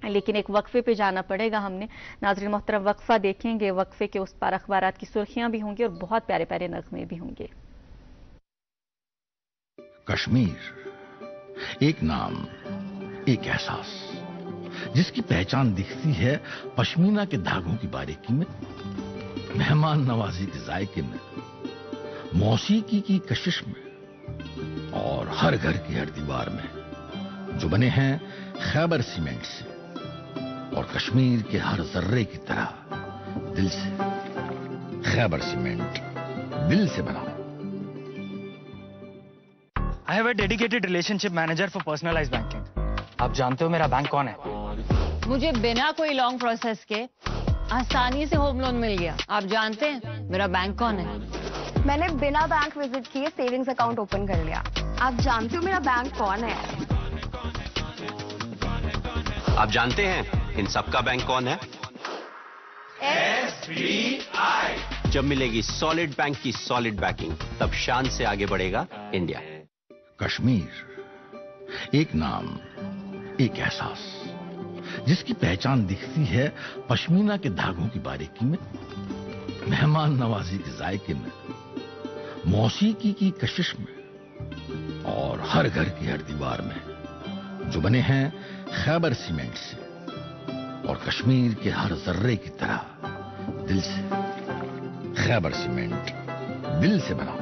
لیکن ایک وقفے پہ جانا پڑے گا ہم نے۔ ناظرین محترم، وقفہ دیکھیں گے، وقفے کے اس پار اخبارات کی سرخیاں بھی ہوں گی اور بہت پیارے پیارے نغمے بھی ہوں گے۔ کشمیر، ایک نام، ایک احساس، جس کی پہچان دکھتی ہے پشمینہ کے دھاگوں کی باریکی میں۔ مہمان نوازی کے ذائقے میں، موسیقی کی کشش میں، اور ہر گھر کی ہر دیوار میں۔ جو بنے ہیں خیبر سیمنٹ سے۔ اور کشمیر کے ہر ذرے کی طرح دل سے خیبر سیمنٹ دل سے بنا۔ I have a dedicated relationship manager for personalize banking آپ جانتے ہو میرا بینک کون ہے؟ مجھے بنا کوئی لانگ پروسیس کے آسانی سے ہوم لون مل گیا۔ آپ جانتے ہیں میرا بینک کون ہے؟ میں نے بنا بینک وزٹ کیے سیونگس اکاؤنٹ اوپن کر لیا۔ آپ جانتے ہو میرا بینک کون ہے؟ آپ جانتے ہیں؟ ان سب کا بینک کون ہے؟ S B I. جب ملے گی سالڈ بینک کی سالڈ بیکنگ تب شان سے آگے بڑھے گا انڈیا۔ کشمیر ایک نام ایک احساس جس کی پہچان دکھتی ہے پشمینہ کے دھاگوں کی باریکی میں۔ مہمان نوازی کے ذائقے میں موسیقی کی کشش میں اور ہر گھر کی ہر دیوار میں جو بنے ہیں خیبر سیمنٹ سے۔ اور کشمیر کے ہر ذرے کی طرح دل سے خیبر سیمنٹ دل سے بنا۔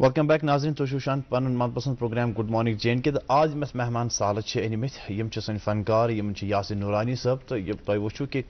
ویلکم بیک ناظرین، تو وان پن من پسند program good morning J and K. آج مس مہمان سالت انمت یعنی یم سن فنکار، یم یاسر نورانی صاحب۔ تو تہ وچو کہ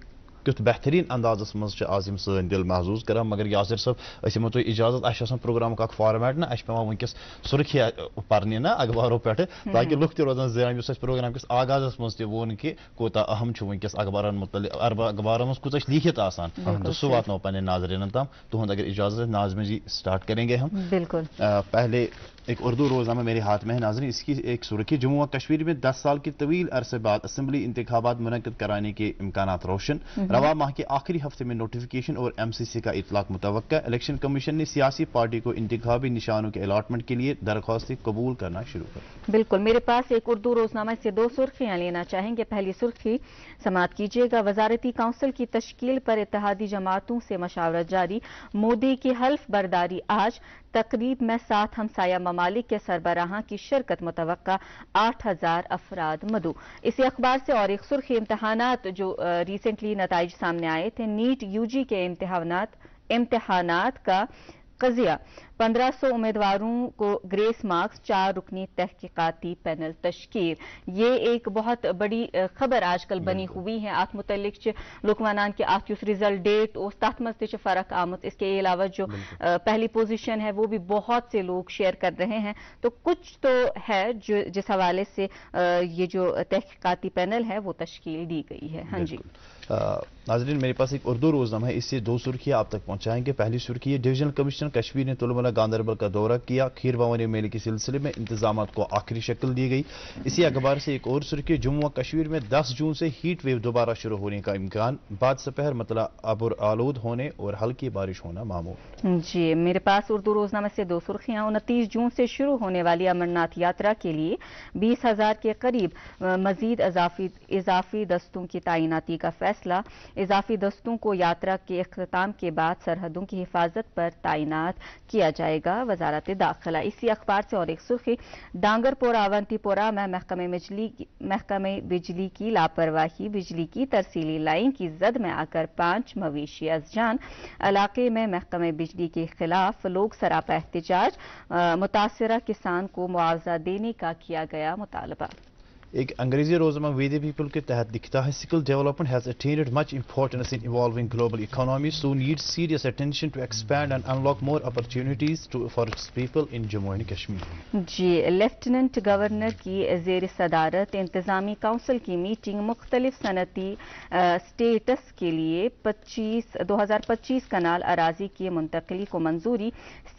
کیُتھ بہترین اندازَس منٛز چھِ آز یِم سٲنۍ دِل محظوٗظ کَران مگر یاسر صاحب أسۍ یِمو تۄہہِ اِجازت اَسہِ چھُ آسان پرٛوگرامُک فارمیٹ نہ اَسہِ چھُ پٮ۪وان وٕنۍکٮ۪س پرنی پَرنہِ نہ اخبارو پٮ۪ٹھٕ تاکہِ لُکھ تہِ روزان زیان یُس اَسہِ پرٛوگرام کِس آغازَس منٛز تہِ ووٚن کوتا اہم چھُ وٕنۍکٮ۪س اخبارَن متعلق اربا منٛز کوٗتاہ کوتا لیٖکھِتھ آسان۔ تو تہٕ سُہ واتناو پنٛنٮ۪ن ناظرینَن تام۔ تُہُنٛد اگر اجازت ناظمہ جی سٹارٹ کریں گے ہم۔ بالکل۔ پہلے ایک اردو روزنامہ میرے ہاتھ میں ہے ناظرین اس کی ایک سرخی جموں و کشمیر میں دس سال کے طویل عرصے بعد اسمبلی انتخابات منعقد کرانے کے امکانات روشن۔ رواں ماہ کے آخری ہفتے میں نوٹیفیکیشن اور ایم سی سی کا اطلاق متوقع۔ الیکشن کمیشن نے سیاسی پارٹی کو انتخابی نشانوں کے الاٹمنٹ کے لیے درخواستیں قبول کرنا شروع کر۔ بالکل میرے پاس ایک اردو روزنامہ سے دو سرخیاں لینا چاہیں گے۔ پہلی سرخی سماعت کیجیے گا۔ وزارتی کونسل کی تشکیل پر اتحادی جماعتوں سے مشاورت جاری۔ مودی کی حلف برداری آج۔ تقریب میں سات ہمسایہ ممالک کے سربراہاں کی شرکت متوقع آٹھ ہزار افراد مدو اسی اخبار سے اور ایک سرخی امتحانات جو ریسنٹلی نتائج سامنے آئے تھے، نیٹ یو جی کے امتحانات امتحانات کا قضیہ۔ پندرہ سو امیدواروں کو گریس مارکس چار رکنی تحقیقاتی پینل تشکیل۔ یہ ایک بہت بڑی خبر آج کل بنی ہوئی ہے آت متعلق لکمانان کے ات ریزل ڈیٹ اس تحت مز فرق آمد۔ اس کے علاوہ جو پہلی پوزیشن ہے وہ بھی بہت سے لوگ شیئر کر رہے ہیں۔ تو کچھ تو ہے جو جس حوالے سے یہ جو تحقیقاتی پینل ہے وہ تشکیل دی گئی ہے۔ ہاں جی۔ ناظرین میرے پاس ایک اردو روزنامہ ہے اس سے دو سرخیاں آپ تک پہنچائیں گے۔ پہلی سرخی ہے ڈیویجنل کمشنر کشمیر نے طلبہ گاندربل کا دورہ کیا۔ کھیر بھونی میلے کے سلسلے میں انتظامات کو آخری شکل دی گئی۔ اسی اخبار سے ایک اور سرخی جموں کشمیر میں دس جون سے ہیٹ ویو دوبارہ شروع ہونے کا امکان۔ بعد سپہر مطلع عبر آلود ہونے اور ہلکی بارش ہونا معمول۔ جی میرے پاس اردو روزنامہ سے دو سرخیاں۔ انتیس جون سے شروع ہونے والی امرناتھ یاترا کے لیے بیس ہزار کے قریب مزید اضافی اضافی دستوں کی تعیناتی کا فیصلہ۔ اضافی دستوں کو یاترا کے اختتام کے بعد سرحدوں کی حفاظت پر تعینات کیا جائے گا۔ وزارت داخلہ اسی اخبار سے اور ایک سرخی، ڈانگر پورا اونتی پورا میں محکمہ بجلی کی لاپرواہی، بجلی کی ترسیلی لائن کی زد میں آ کر پانچ مویشی از جان علاقے میں محکمہ بجلی کے خلاف لوگ سراپا احتجاج، متاثرہ کسان کو معاوضہ دینے کا کیا گیا مطالبہ۔ ایک انگریزی روزنامہ ویدی پیپل کے تحت دکھتا ہے، skill development has attained much importance in evolving global economy so need serious attention to expand and unlock more opportunities for its people in Jammu and Kashmir G lieutenant governor کی زیر صدارت انتظامی council کی meeting مختلف صنعتی status کے لیے پچیس، دو ہزار پچیس کنال اراضی کی منتقلی کو منظوری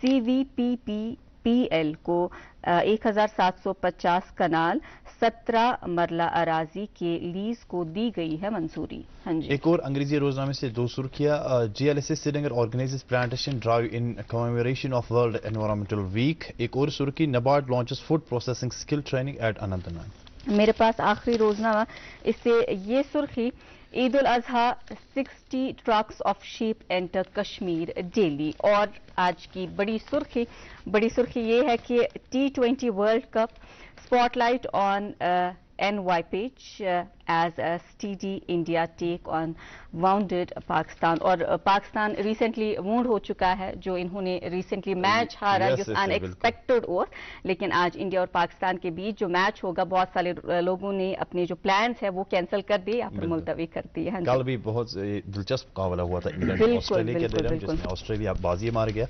سی وی پی پی پی ایل کو ایک ہزار سات سو پچاس کنال سترہ مرلہ اراضی کے لیز کو دی گئی ہے منظوری ہاں جی۔ ایک اور انگریزی روزنامے سے دو سرخیاں G L S S Srinagar organizes plantation drive in commemoration of world environmental week ایک اور سرخی NABARD launches food processing skill training at Anantnag میرے پاس آخری روزنامہ اس سے یہ سرخی Eid al Adha sixty trucks of sheep enter Kashmir daily. اور آج کی بڑی سرخی بڑی سرخی یہ ہے کہ T twenty world cup spotlight on N Y pitch as T D India take on wounded Pakistan اور پاکستان ریسنٹلی وونڈ ہو چکا ہے جو انہوں نے ریسنٹلی میچ ہارا جس ان ایکسپیکٹڈ اور لیکن آج انڈیا اور پاکستان کے بیچ جو میچ ہوگا بہت سارے لوگوں نے اپنے جو پلانس ہے وہ کینسل کر دی یا پھر ملتوی کر دیے کل بھی بہت دلچسپ مقابلہ ہوا تھا آسٹریلیا کے جس میں آسٹریلیا بازی مار گیا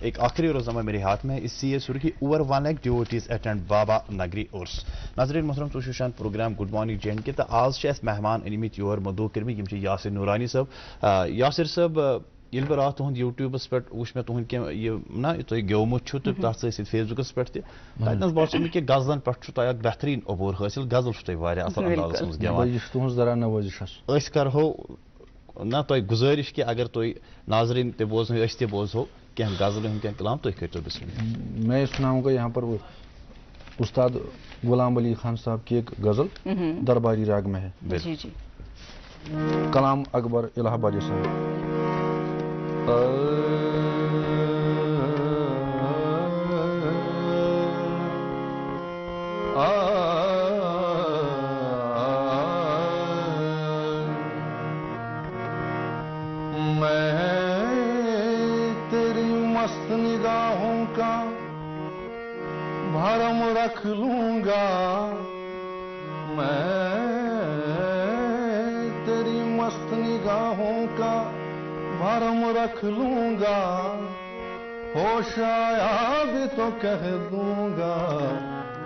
ایک آخری روزنامہ میرے ہاتھ میں اس سی اے سرخی over one lakh devotees at Baba Nagri hours ناظرین محترم سوشوشان program good morning J and K تہٕ آز چھِ اَسہِ مہمان أنۍمٕتۍ یور مدعو کٔرمٕتۍ یِم یاسر نورانی صاحب۔ یاسر صٲب یل بہ رات تہد یوٹیوبس پہ وٕچھ مےٚ تہد نا یہِ نہ تۄہہِ گیوٚمُت چھُو فیس بکس پہ تہِ۔ تَتہِ حظ باسیو مےٚ کہِ غزلَن پٮ۪ٹھ چھُو تۄہہِ غزل چھُو اصل واریاہ اَصٕل اندازَس منٛز نہ اگر تھی ناظرین تہ بوزن اس تہ بوزو کینٛہہ غزل ہند کلام۔ تُہۍ کرو بس میں سناؤں گا یہاں پر وہ۔ استاد غلام علی خان صاحب کی ایک غزل درباری راگ میں ہے۔ جی، جی۔ کلام اکبر الہ آبادی صاحب۔ رکھ لوں گا میں تیری مست نگاہوں کا بھرم رکھ لوں گا ہوش آیا بھی تو کہہ دوں گا،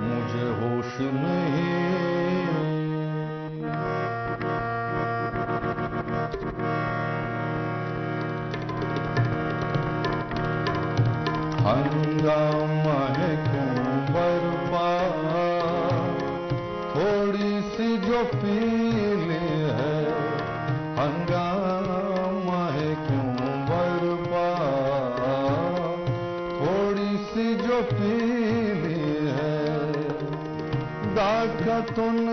مجھے ہوش نہیں ton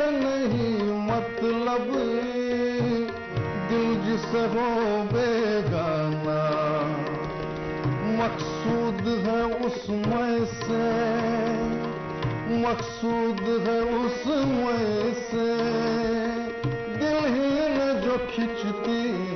سے نہیں مطلب دل جس ہو بیگانا مقصود ہے اس میں سے، مقصود ہے اس میں سے۔ دل ہی میں جو کھچتی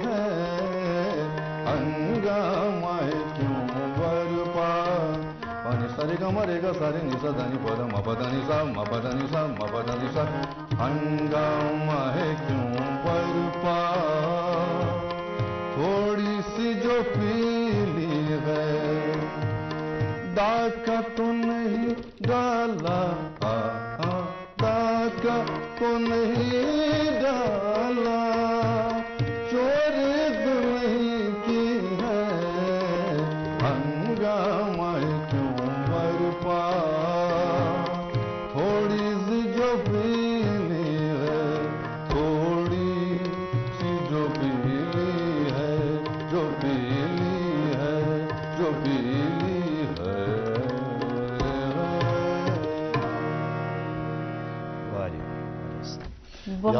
ہمارے گا سارے نشا دانی پودا ماپا دانی صاحب مپادانی صاحب مفادانی صاحب ہنگام ہے تم پلپا تھوڑی سی جو پیلی ہے ڈاک کا تم نہیں گال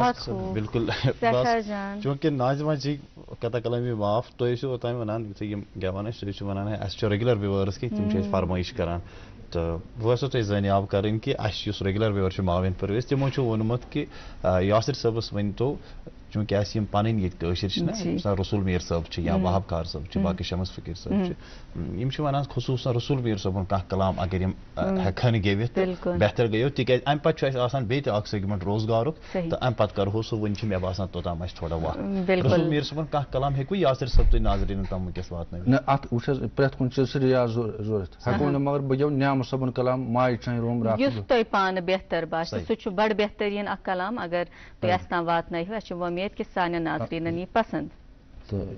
بہت بالکل۔ چونکہ ناجمہ جی کتھا کلمی معاف تو ایسی ہوتا ہے منان ٲسۍ تُہۍ چھِو وَنان اَسہِ چھِ ریگوٗلَر وِوٲرٕس کہِ تِم چھِ اَسہِ فرمٲیِش کَران تہٕ وۄنۍ ٲسوٕ تۄہہِ زٲنیاب کَرٕنۍ کہِ اَسہِ یُس ریگوٗلَر وِوَر چھُ پرویز تِمو چھُ ووٚنمُت کہِ یاسِر صٲبَس ؤنۍ تو چونکہ اَسہِ یِم پَنٕنۍ ییٚتہِ کٲشِر چھِ نا۔ مثال رسول میٖر صٲب چھِ یا وہاب کار صٲب چھِ باقٕے شمس فقیٖر صٲب چھِ۔ یِم چھِ وَنان خصوٗصاً رسول میٖر صٲبُن کانٛہہ کلام اگر یِم ہٮ۪کہٕ گیٚوِتھ بالکل۔ تہٕ بہتر گٔیو۔ تِکیٛازِ اَمہِ پَتہٕ چھُ اَسہِ آسان بیٚیہِ تہِ اکھ سیگمنٹ روزگارُک۔ تہٕ اَمہِ پَتہٕ کرہو سُہ وٕنہِ چھِ مےٚ باسان توٚتام اَسہِ تھوڑا وقت بالکل۔ رسول میٖر صٲبُن کانٛہہ کلام ہیٚکوٕ یاسر صٲب تُہۍ ناظریٖنن تام وٕنکٮ۪س واتنٲوِتھ نہ اتھ وٕچھ حظ پرٛٮ۪تھ کُنہِ چیٖزس چھِ رِیاض ضوٚ- ضوٚرتھ ہٮ۪کو نہٕ مگر بہٕ گٮ۪و نیامہٕ صٲبُن کلام ماجہِ چانہِ روم راتھ یُس تۄہہِ پانہٕ بہتر باسہِ۔ سُہ چھُ بڑٕ بہتریٖن اکھ کلام اگر تُہۍ اَسہِ تام واتنٲیِو اَسہِ چھِ وۄمید کہِ سانٮ۪ن ناظریٖنن یی پسنٛد تہٕ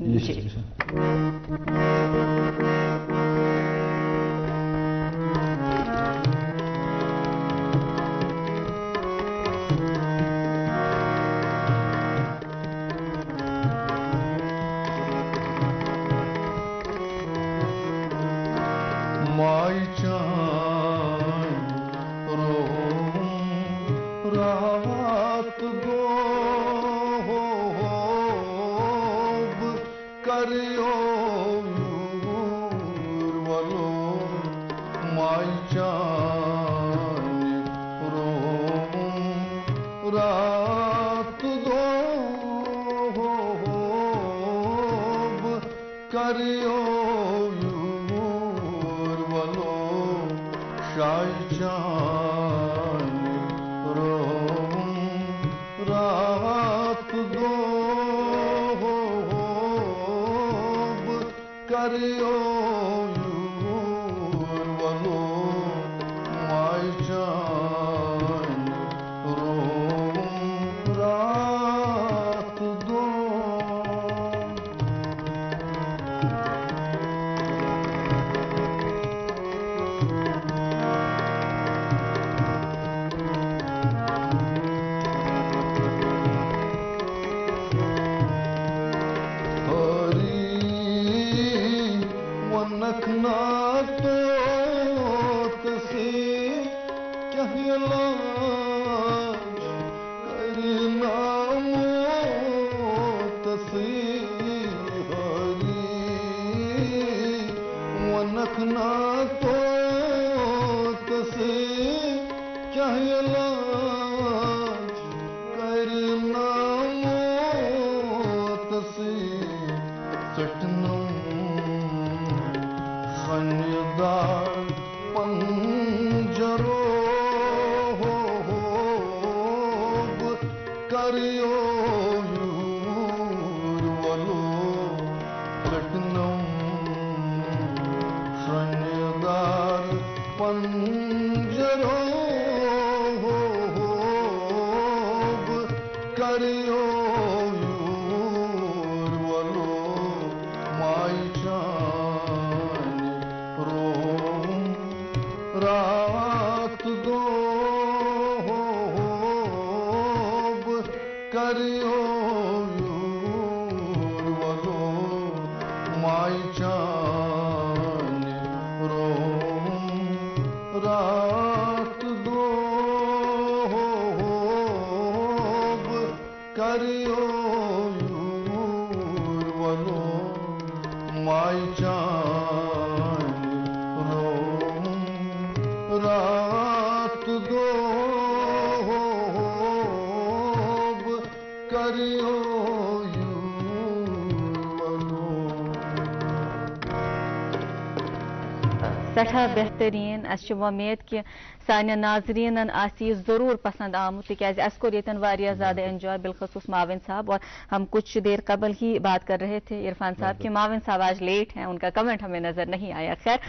سٮ۪ٹھاہ بہتریٖن اَسہِ اچھا چھِ وۄمید کہِ سانٮ۪ن ناظریٖنن آسہِ یہِ ضروٗر پسنٛد آمُت تِکیٛازِ اَسہِ کوٚر ییٚتٮ۪ن واریاہ زیادٕ اٮ۪نجاے بالخصوٗص معاون صاحب اور ہم کچھ دیر قبل ہی بات کر رہے تھے عرفان صاحب کہ معاون صاحب آج لیٹ ہیں ان کا کمنٹ ہمیں نظر نہیں آیا۔ خیر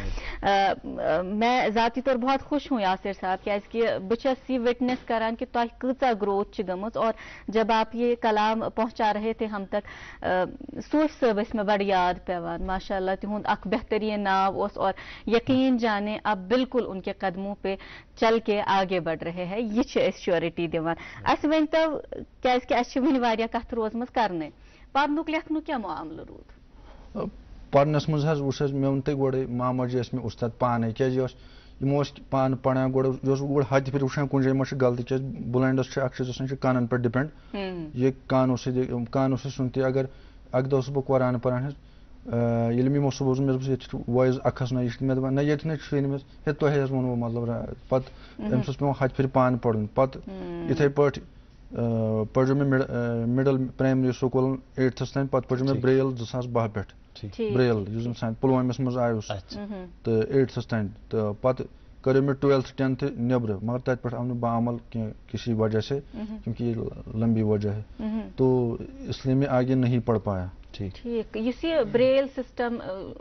میں ذاتی طور بہت خوش ہوں یاسر صاحب کہِ بہٕ چھَس یہِ وِٹنٮ۪س کران کہ تۄہہِ کۭژاہ گروتھ چھِ گٔمٕژ اور جب آپ یہ کلام پہنچا رہے تھے ہم تک سوچ صٲب ٲسۍ مےٚ بڑٕ یاد پیوان۔ ماشاء اللہ تِہُنٛد اکھ بہتریٖن ناو اوس اور یقین جانے اب بالکل ان کے قدموں پہ چل کے آگے بڑھ رہے ہیں۔ یہ چھِ وٕنہِ واریاہ کتھ روزمٕژ کرنٕے۔ پرنُک لیکھنُک کیٛاہ معاملہٕ روٗد پرنس وٕچھ حظ مےٚ ووٚن تۄہہِ گۄڈے ماما جی مےٚ اُستاد پانے پران گۄڈٕ یہِ اوس گۄڈٕ ہتہِ پھِرِ وٕچھان کُنہِ جایہِ ما چھِ غلطی چھُ اکھ چیٖز کانن پٮ۪ٹھ ڈِپٮ۪نٛڈ یہِ کانو سۭتۍ سُنتٕے اگر اکہِ دۄہ اوسُس بہٕ قرآن پران ییٚلہِ مےٚ یِمو صُبحس ووٚن مےٚ دوٚپُس ییٚتہِ چھُ وایِز اکھس نہ یہِ چھُ مےٚ دپان نہ ییٚتہِ نَے چھُے نہٕ مےٚ ہے تۄہہِ حظ ووٚنوٕ مطلب پتہٕ أمِس اوس پیٚوان ہتہِ پھِرِ پانہٕ پرُن پتہٕ یِتھٕے پٲٹھۍ پڑھو مےٚ مِڈل پرٛایمری سکوٗلن ایٹتھس تام پتہٕ پڑھو مےٚ برٛیل زٕ ساس باہ پٮ۪ٹھ برٛیل یُس زن سانہِ پُلوٲمِس منٛز آیوس تہٕ ایٹتھس تام تہٕ پتہٕ کٔریو مےٚ مگر تتہِ پٮ۪ٹھ آو نہٕ بعمل کینٛہہ کسی وجہ سے کیونکہ یہ لمبی وجہ ہے تو اس لیے میں آگے نہیں پڑھ پایا ٹھیک۔ یہ بریل سسٹم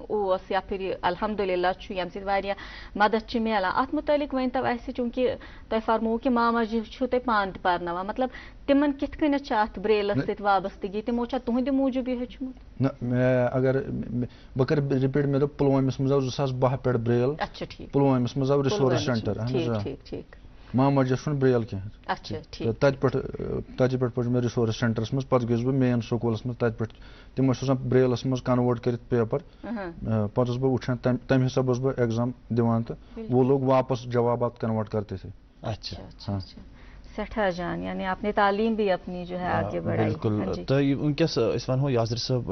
اوس یا پھر الحمدللہ چھُ ییٚمہِ سۭتۍ واریاہ مدد چھُ میلان اتھ متعلق ؤنۍتو اَسہِ چوٗنٛکہِ تۄہہِ فرموو کہِ ماما جی چھُو تۄہہِ پانہٕ تہِ پرناوان۔ مطلب تِمن کِتھ کٔنٮ۪تھ چھِ اتھ بریلس سۭتۍ وابستگی؟ تِمو چھا تُہنٛدِ موٗجوٗب یہِ ہیوٚچھمُت؟ نہ اگر بہٕ کرٕ رِپیٖٹ مےٚ دوٚپ پُلوٲمِس منٛز آو زٕ ساس باہ پٮ۪ٹھ برٛیل۔ اچھا ٹھیٖک۔ پُلوٲمِس منٛز آو رِسورٕس آ۔ ٹھیٖک ٹھیٖک۔ محمد جس چھُنہٕ برٛیل اچھا پٮ۪ٹھ تتہِ پٮ۪ٹھ پوٚر مےٚ رِسورٕس سینٹرس منٛز پتہٕ گوٚوُس بہٕ مین سکوٗلس منٛز تتہِ پٮ۪ٹھ تِم آسان برٛیلس منٛز کنوٲٹ کٔرِتھ پیپر پتہٕ اوسُس بہٕ وٕچھان تمہِ حساب اوسُس بہٕ ایگزام دِوان تہٕ وہ لوگ واپس جوابات کنوٲٹ کرتے تھے۔ اچھا۔ اچھا اچھا سٮ۪ٹھاہ جان یعنی آپ نے تعلیم بھی اپنی جو ہے آگے بڑھائی۔ بالکل۔ ہاں جی۔ تہٕ وٕنکٮ۪س أسۍ وَنہو یاظر صٲب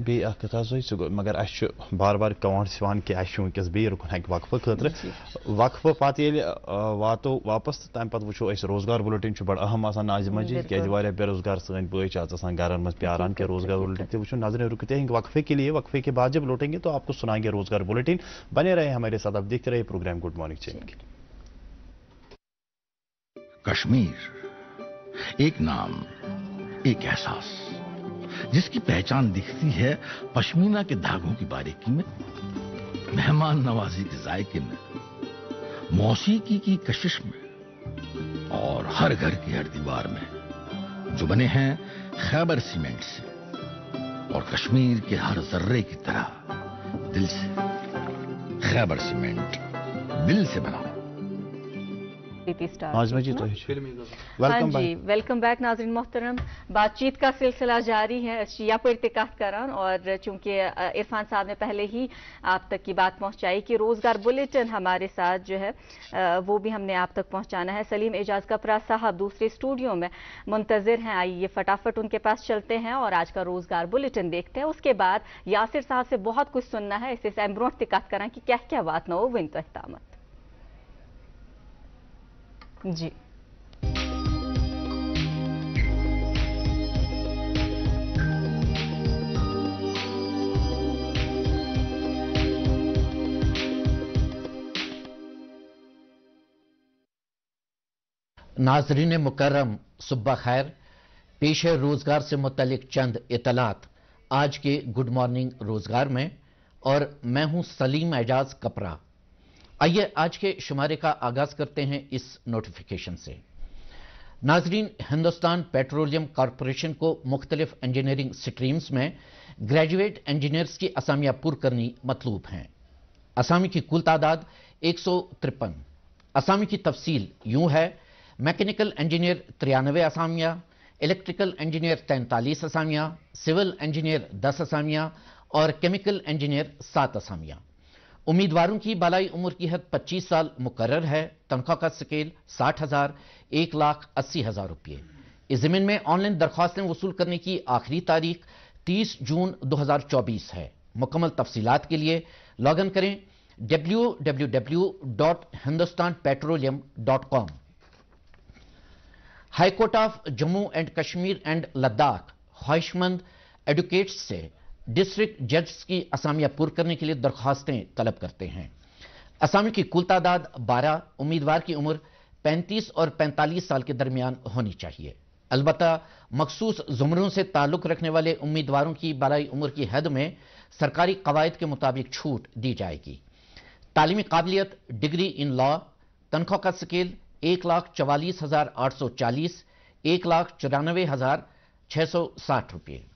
بیٚیہِ اکھ کتھ حظ ٲسۍ سُہ گوٚو مگر اَسہِ چھُ بار بار کانٛٹ یِوان کہِ اَسہِ چھُ وٕنکٮ۪س بیٚیہِ رُکُن اَکہِ وقفہٕ خٲطرٕ وقفہٕ پتہٕ ییٚلہِ واتو واپس تہٕ تَمہِ پتہٕ وٕچھو أسۍ روزگار بُلٹِن چھُ بڑٕ اہم آسان نازِ مسجد کیٛازِ واریاہ بے روزگار سٲنۍ بٲے چھِ آز آسان گرن منٛز پیاران کہِ روزگار بُلٹِن تہِ وٕچھو نظریں رُکتے ہیں وقفے کے لیے وقفے کے بعد جب لوٹیں گے تو آپ کو سنائیں گے روزگار بلٹن بنے رہے ہمارے ساتھ آپ دیکھتے رہے program good morning channel Kashmir ایک نام ایک احساس. جس کی پہچان دکھتی ہے پشمینہ کے دھاگوں کی باریکی میں، مہمان نوازی کے ذائقے میں، موسیقی کی کشش میں، اور ہر گھر کی ہر دیوار میں جو بنے ہیں خیبر سیمنٹ سے اور کشمیر کے ہر ذرے کی طرح دل سے، خیبر سیمنٹ دل سے بنا۔ ناظمہ جی تو ہاں جی ویلکم بیک ناظرین محترم۔ بات چیت کا سلسلہ جاری ہے یپر تہ کت کران اور چونکہ عرفان صاحب نے پہلے ہی آپ تک کی بات پہنچائی کہ روزگار بلیٹن ہمارے ساتھ جو ہے وہ بھی ہم نے آپ تک پہنچانا ہے۔ سلیم اعجاز کپرا صاحب دوسرے اسٹوڈیو میں منتظر ہیں۔ آئیے فٹافٹ ان کے پاس چلتے ہیں اور آج کا روزگار بلیٹن دیکھتے ہیں۔ اس کے بعد یاسر صاحب سے بہت کچھ سننا ہے۔ اسے تہ کت کران کہ کیا کیا وات نو ون تامت جی۔ ناظرین مکرم، صبح خیر۔ پیش روزگار سے متعلق چند اطلاعات۔ آج کے گڈ مارننگ روزگار میں اور میں ہوں سلیم اعجاز کپرا۔ آئیے آج کے شمارے کا آغاز کرتے ہیں اس نوٹیفیکیشن سے۔ ناظرین، ہندوستان پیٹرولیم کارپوریشن کو مختلف انجینئرنگ سٹریمز میں گریجویٹ انجینئرز کی اسامیاں پور کرنی مطلوب ہیں۔ اسامی کی کل تعداد ایک سو ترپن۔ اسامی کی تفصیل یوں ہے، میکینیکل انجینئر تریانوے اسامیاں الیکٹریکل انجینئر تینتالیس اسامیاں سول انجینئر دس اسامیاں اور کیمیکل انجینئر سات اسامیاں امیدواروں کی بالائی عمر کی حد پچیس سال مقرر ہے، تنخواہ کا سکیل ساٹھ ہزار، ایک لاکھ اسی ہزار روپے اس زمین میں آن لائن درخواستیں وصول کرنے کی آخری تاریخ تیس جون دو ہزار چوبیس ہے۔ مکمل تفصیلات کے لیے لاگ ان کریں W W W dot Hindustan petroleum dot com high court of Jammu and Kashmir and Ladakh خواہش مند ایڈوکیٹس سے ڈسٹرکٹ ججز کی اسامیاں پور کرنے کے لیے درخواستیں طلب کرتے ہیں۔ اسامی کی کل تعداد بارہ، امیدوار کی عمر پینتیس اور پینتالیس سال کے درمیان ہونی چاہیے۔ البتہ مخصوص زمروں سے تعلق رکھنے والے امیدواروں کی بالائی عمر کی حد میں سرکاری قواعد کے مطابق چھوٹ دی جائے گی۔ تعلیمی قابلیت، ڈگری ان لا، تنخواہ کا سکیل ایک لاکھ چوالیس ہزار آٹھ سو چالیس، ایک لاکھ چورانوے ہزار چھ سو ساٹھ روپئے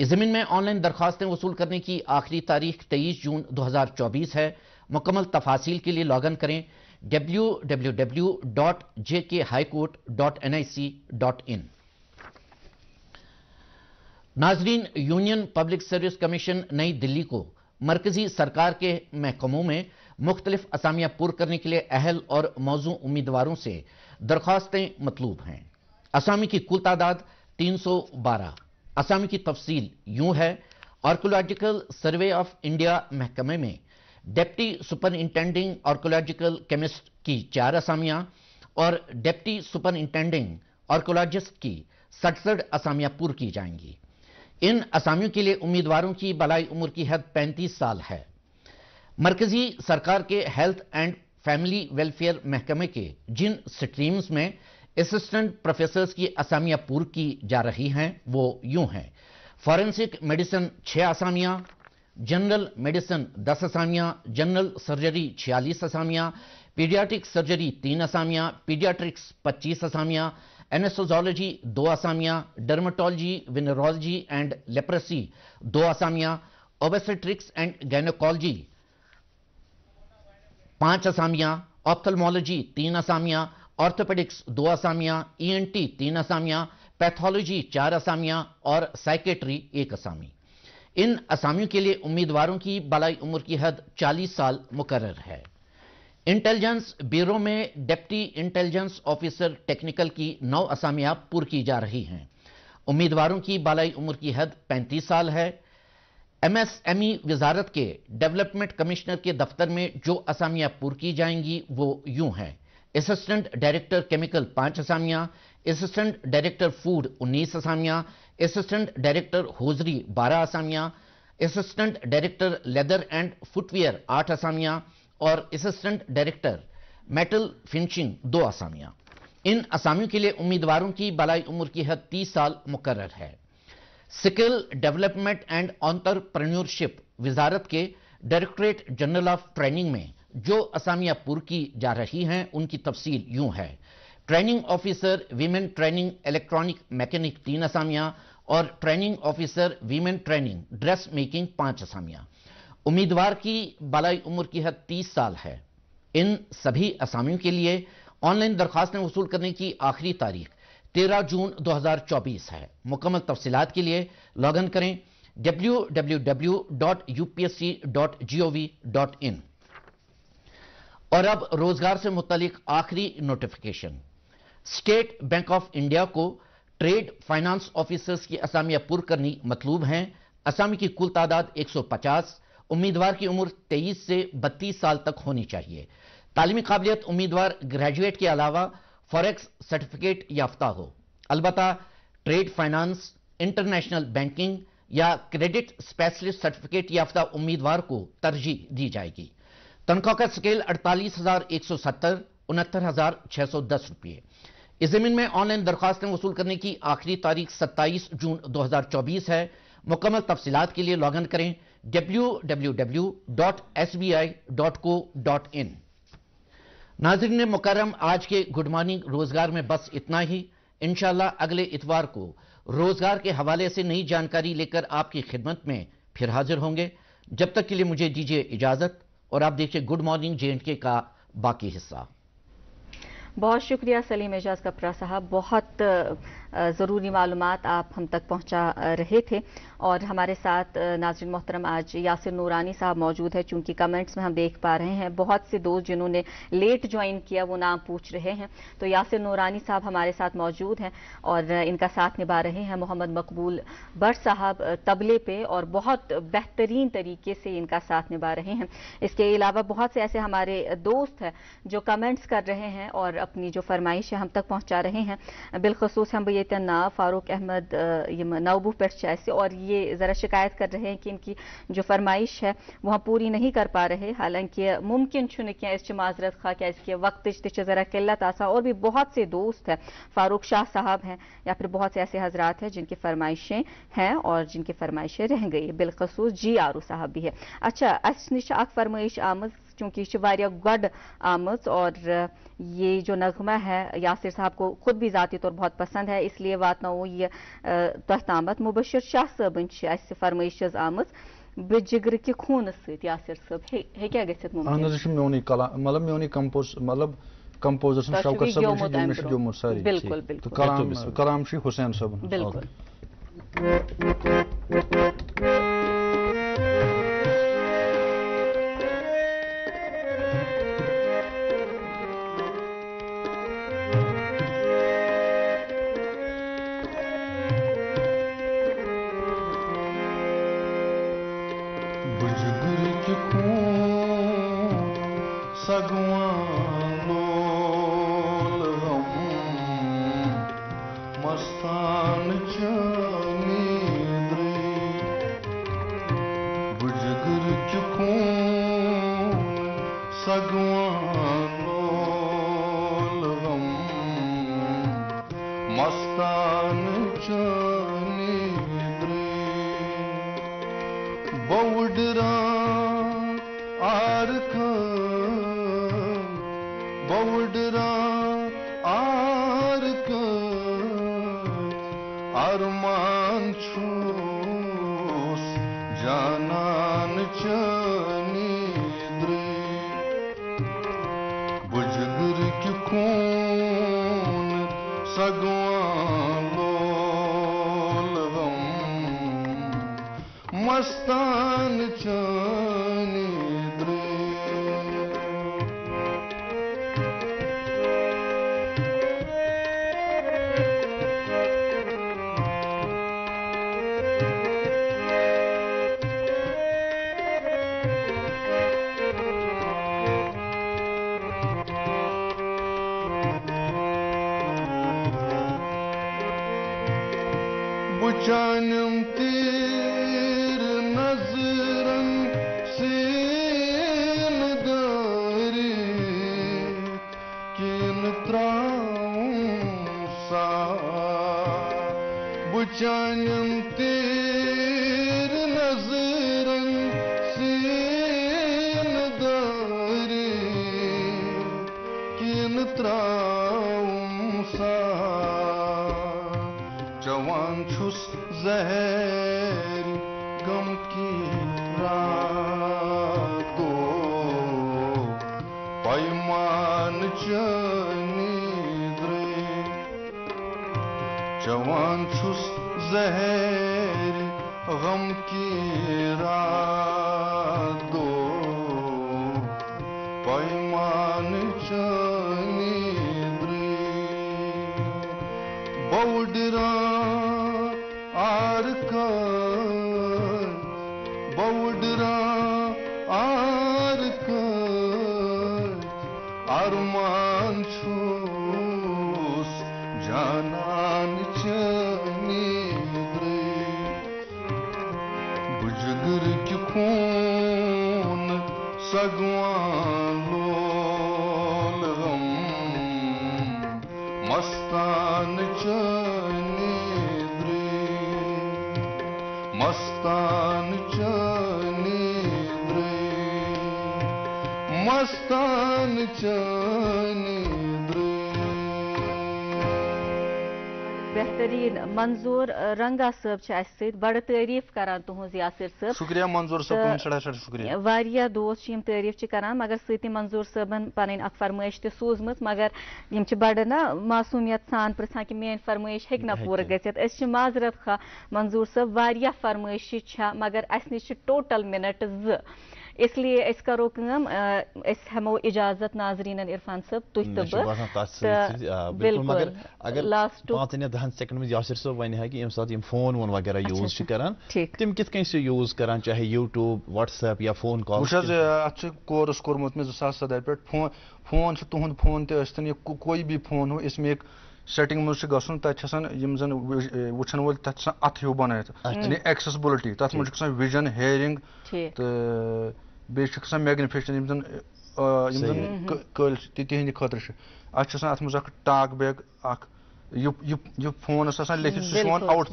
اس زمین میں آن لائن درخواستیں وصول کرنے کی آخری تاریخ تیئیس جون دو ہزار چوبیس ہے۔ مکمل تفاصیل کے لیے لاگ ان کریں W W W dot J K high court dot N I C dot in ناظرین، یونین پبلک سروس کمیشن نئی دلی کو مرکزی سرکار کے محکموں میں مختلف اسامیاں پور کرنے کے لیے اہل اور موضوع امیدواروں سے درخواستیں مطلوب ہیں۔ اسامی کی کل تعداد تین سو بارہ۔ آسامی کی تفصیل یوں ہے، آرکولوجیکل سروے آف انڈیا محکمے میں ڈیپٹی سپرنٹینڈنگ آرکولوجیکل کیمسٹ کی چار اسامیاں اور ڈیپٹی سپرنٹینڈنگ آرکولوجسٹ کی سڑسٹھ اسامیاں پور کی جائیں گی۔ ان اسامیوں کے لیے امیدواروں کی بلائی عمر کی حد پینتیس سال ہے۔ مرکزی سرکار کے ہیلتھ اینڈ فیملی ویلفیئر محکمے کے جن سٹریمز میں اسسٹنٹ پروفیسرز کی اسامیاں پور کی جا رہی ہیں، وہ یوں ہیں۔ فورنسک میڈیسن چھ اسامیاں جنرل میڈیسن دس اسامیاں جنرل سرجری چھیالیس اسامیاں پیڈیاٹرک سرجری تین اسامیاں پیڈیاٹرکس پچیس اسامیاں اینسوزالوجی دو اسامیاں ڈرماٹالجی ونرالجی اینڈ لیپرسی دو اسامیاں اوبیسٹرکس اینڈ گینیکالجی پانچ اسامیاں آپتھلمالوجی تین اسامیاں آرتھوپیڈکس دو اسامیاں ای این ٹی تین اسامیاں پیتھولوجی چار اسامیاں اور سائیکیٹری ایک اسامی ان اسامیوں کے لیے امیدواروں کی بالائی عمر کی حد چالیس سال مقرر ہے۔ انٹیلیجنس بیورو میں ڈیپٹی انٹیلیجنس آفیسر ٹیکنیکل کی نو اسامیاں پور کی جا رہی ہیں۔ امیدواروں کی بالائی عمر کی حد پینتیس سال ہے۔ ایم ایس ایم ای وزارت کے ڈیولپمنٹ کمشنر کے دفتر میں جو اسامیاں پور کی جائیں گی وہ یوں ہیں۔ اسسٹنٹ ڈائریکٹر کیمیکل پانچ اسامیاں اسسٹنٹ ڈائریکٹر فوڈ انیس اسامیاں اسسٹنٹ ڈائریکٹر ہوزری بارہ اسامیاں assistant director leather and footwear آٹھ اسامیاں اور اسسٹنٹ ڈائریکٹر میٹل فنشنگ دو اسامیاں ان اسامیوں کے لیے امیدواروں کی بالائی عمر کی حد تیس سال مقرر ہے سکل ڈیولپمنٹ اینڈ آنترپرنیورشپ وزارت کے ڈائریکٹریٹ جنرل آف ٹریننگ میں جو اسامیہ پور کی جا رہی ہیں، ان کی تفصیل یوں ہے۔ Training officer women training electronic mechanic تین اسامیہ اور training officer women training dress making پانچ اسامیہ۔ امیدوار کی بالائی عمر کی حد تیس سال ہے۔ ان سبھی اسامیوں کے لیے آن لائن درخواستیں وصول کرنے کی آخری تاریخ تیرہ جون دو ہزار چوبیس ہے۔ مکمل تفصیلات کے لیے لاگ ان کریں۔ www.upsc.gov.in W dot U P S C dot G O V dot in اور اب روزگار سے متعلق آخری notification state bank of India کو ٹریڈ فائنانس آفیسرز کی اسامیہ پر کرنی مطلوب ہیں. اسامی کی کل تعداد ایک سو پچاس، امیدوار کی عمر تیئیس سے بتیس سال تک ہونی چاہیے. تعلیمی قابلیت امیدوار گریجویٹ کے علاوہ فوریکس سرٹیفکیٹ یافتہ ہو. البتہ ٹریڈ فائنانس انٹرنیشنل بینکنگ یا کریڈٹ اسپیشلسٹ سرٹیفکیٹ یافتہ امیدوار کو ترجیح دی جائے گی. تنخواہ کا سکیل اڑتالیس ہزار ایک سو ستر، انہتر ہزار چھ سو دس روپیے۔ اس زمین میں آن لائن درخواستیں وصول کرنے کی آخری تاریخ ستائیس جون دو ہزار چوبیس ہے۔ مکمل تفصیلات کے لیے لاگ ان کریں www.sbi.co.in W W dot S B I dot co dot in ناظرین مکرم، آج کے گڈ مارننگ روزگار میں بس اتنا ہی۔ انشاءاللہ اگلے اتوار کو روزگار کے حوالے سے نئی جانکاری لے کر آپ کی خدمت میں پھر حاضر ہوں گے۔ جب تک کے لیے مجھے دیجیے اجازت۔ اور آپ دیکھیں گڈ مارننگ جے اینڈ کے کا باقی حصہ۔ بہت شکریہ سلیم اعجاز کپرا صاحب، بہت ضروری معلومات آپ ہم تک پہنچا رہے تھے۔ اور ہمارے ساتھ ناظرین محترم، آج یاسر نورانی صاحب موجود ہے چونکہ کمنٹس میں ہم دیکھ پا رہے ہیں۔ بہت سے دوست جنہوں نے لیٹ جوائن کیا، وہ نام پوچھ رہے ہیں۔ تو یاسر نورانی صاحب ہمارے ساتھ موجود ہیں اور ان کا ساتھ نبھا رہے ہیں۔ محمد مقبول بر صاحب تبلے پہ اور بہت بہترین طریقے سے ان کا ساتھ نبھا رہے ہیں۔ اس کے علاوہ بہت سے ایسے ہمارے دوست ہیں جو کمنٹس کر رہے ہیں اور اپنی جو فرمائش ہے ہم تک پہنچا رہے ہیں۔ بالخصوص ہم بھی یتن فاروق احمد یم نوبو پیٹ چائسی اور یہ ذرا شکایت کر رہے ہیں کہ ان کی جو فرمائش ہے وہاں پوری نہیں کر پا رہے۔ حالانکہ ممکن چھنکیاں اس چھ معذرت خواہ کیا اس کے وقت تش ذرا قلت آسان اور بھی بہت سے دوست ہیں۔ فاروق شاہ صاحب ہیں یا پھر بہت سے ایسے حضرات ہیں جن کی فرمائشیں ہیں اور جن کی فرمائشیں رہ گئی۔ بالخصوص جی آرو صاحب بھی ہے اچھا اس نشاق فرمائش آمد چونکہ یہ واریاہ گڑ آمز اور یہ جو نغمہ ہے یاسر صاحب کو خود بھی ذاتی طور بہت پسند ہے اس لیے وات ہو یہ تحت آمد مبشر شاہ صٲبن اس فرمائش آمت آمز بجگر کی خون ست یاسر صاحب ہے کیا گژھت ممکن؟ اہن میون کلام مطلب میون کمپوز ملب کمپوزر سن شاوکر صاحب نے جو ساری بالکل جی۔ بلکل کلام کلام شی حسین صاحب۔ بلکل Thank you. உடுறா ஆறு ناظرین منظور رنگا صاحب چھے اس سید بڑا تعریف کران تو ہوں زیاسر صاحب۔ شکریہ منظور صاحب تُہُنٛد شڑا شڑا شکریہ۔ واریہ دوس چھِ یِم تعریٖف چھِ کَران مگر سۭتی منظور صاحب صٲبَن اک اَکھ تے سوز مت مگر یہ چھے بڑا نا معصومیت سان پِرٛژھان کی مین فرمٲیش ہیٚکہِ نہ پورا گزیت اس چھے معذرت خواہ منظور صاحب واریہ فرمٲیشہِ چھےٚ مگر اس نیچے ٹوٹل ٹوٹَل مِنَٹ اس لیے اس کرو کم اس ہمو اجازت ناظرین عرفان صاحب تھی تو ہاں، بالکل بلکل اگر لاسٹ پانچن دہن سیکنڈ میں یاسر صاحب وینی ہے کہ یم سات یم فون ون وغیرہ اچھا، یوز اچھا، چی کران تم کت کنی سے یوز کران چاہے یوٹیوب واتس اپ یا فون کال؟ مجھے اچھے کور اس کور کورمت میں صدر پر فون فون چھ تہند فون تے اس تنی کوئی بھی فون ہو اس میں ایک سیٹنگ مجھ گھن تم وچن ول تک ات ہوں بنائت یعنی ایکسسبلٹی تک مجھے وجن ہیرنگ تو بیس میگنیفیشن زن تہند خاطر اتنا ات مز ٹاک بیگ اخ یہ فون لکھت سہ آؤٹ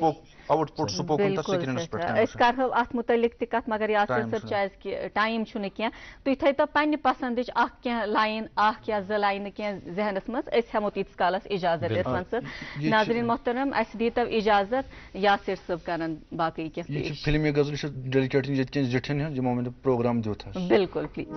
آؤٹ پٹ سپوکن تک سکرینس پہ کرو ات متعلق تک کت مگر یاسر صاحب چیز کہ ٹائم کی تھی تھو پنہ پسند اخ لائن اخ یا زٕ لاینہٕ کینٛہہ ذہنس مز ہیمو تیتس کالس اجازت عرفان صاحب ناظرین محترم اس دیتو اجازت یاسر صاحب کرن باقی کینٛہہ فلمی غزل ڈیڈیکیٹ ییٚتہِ کٮ۪ن زِٹھٮ۪ن ہٕنٛز یِمو مےٚ پروگرام دیُت حظ بالکل پلیٖز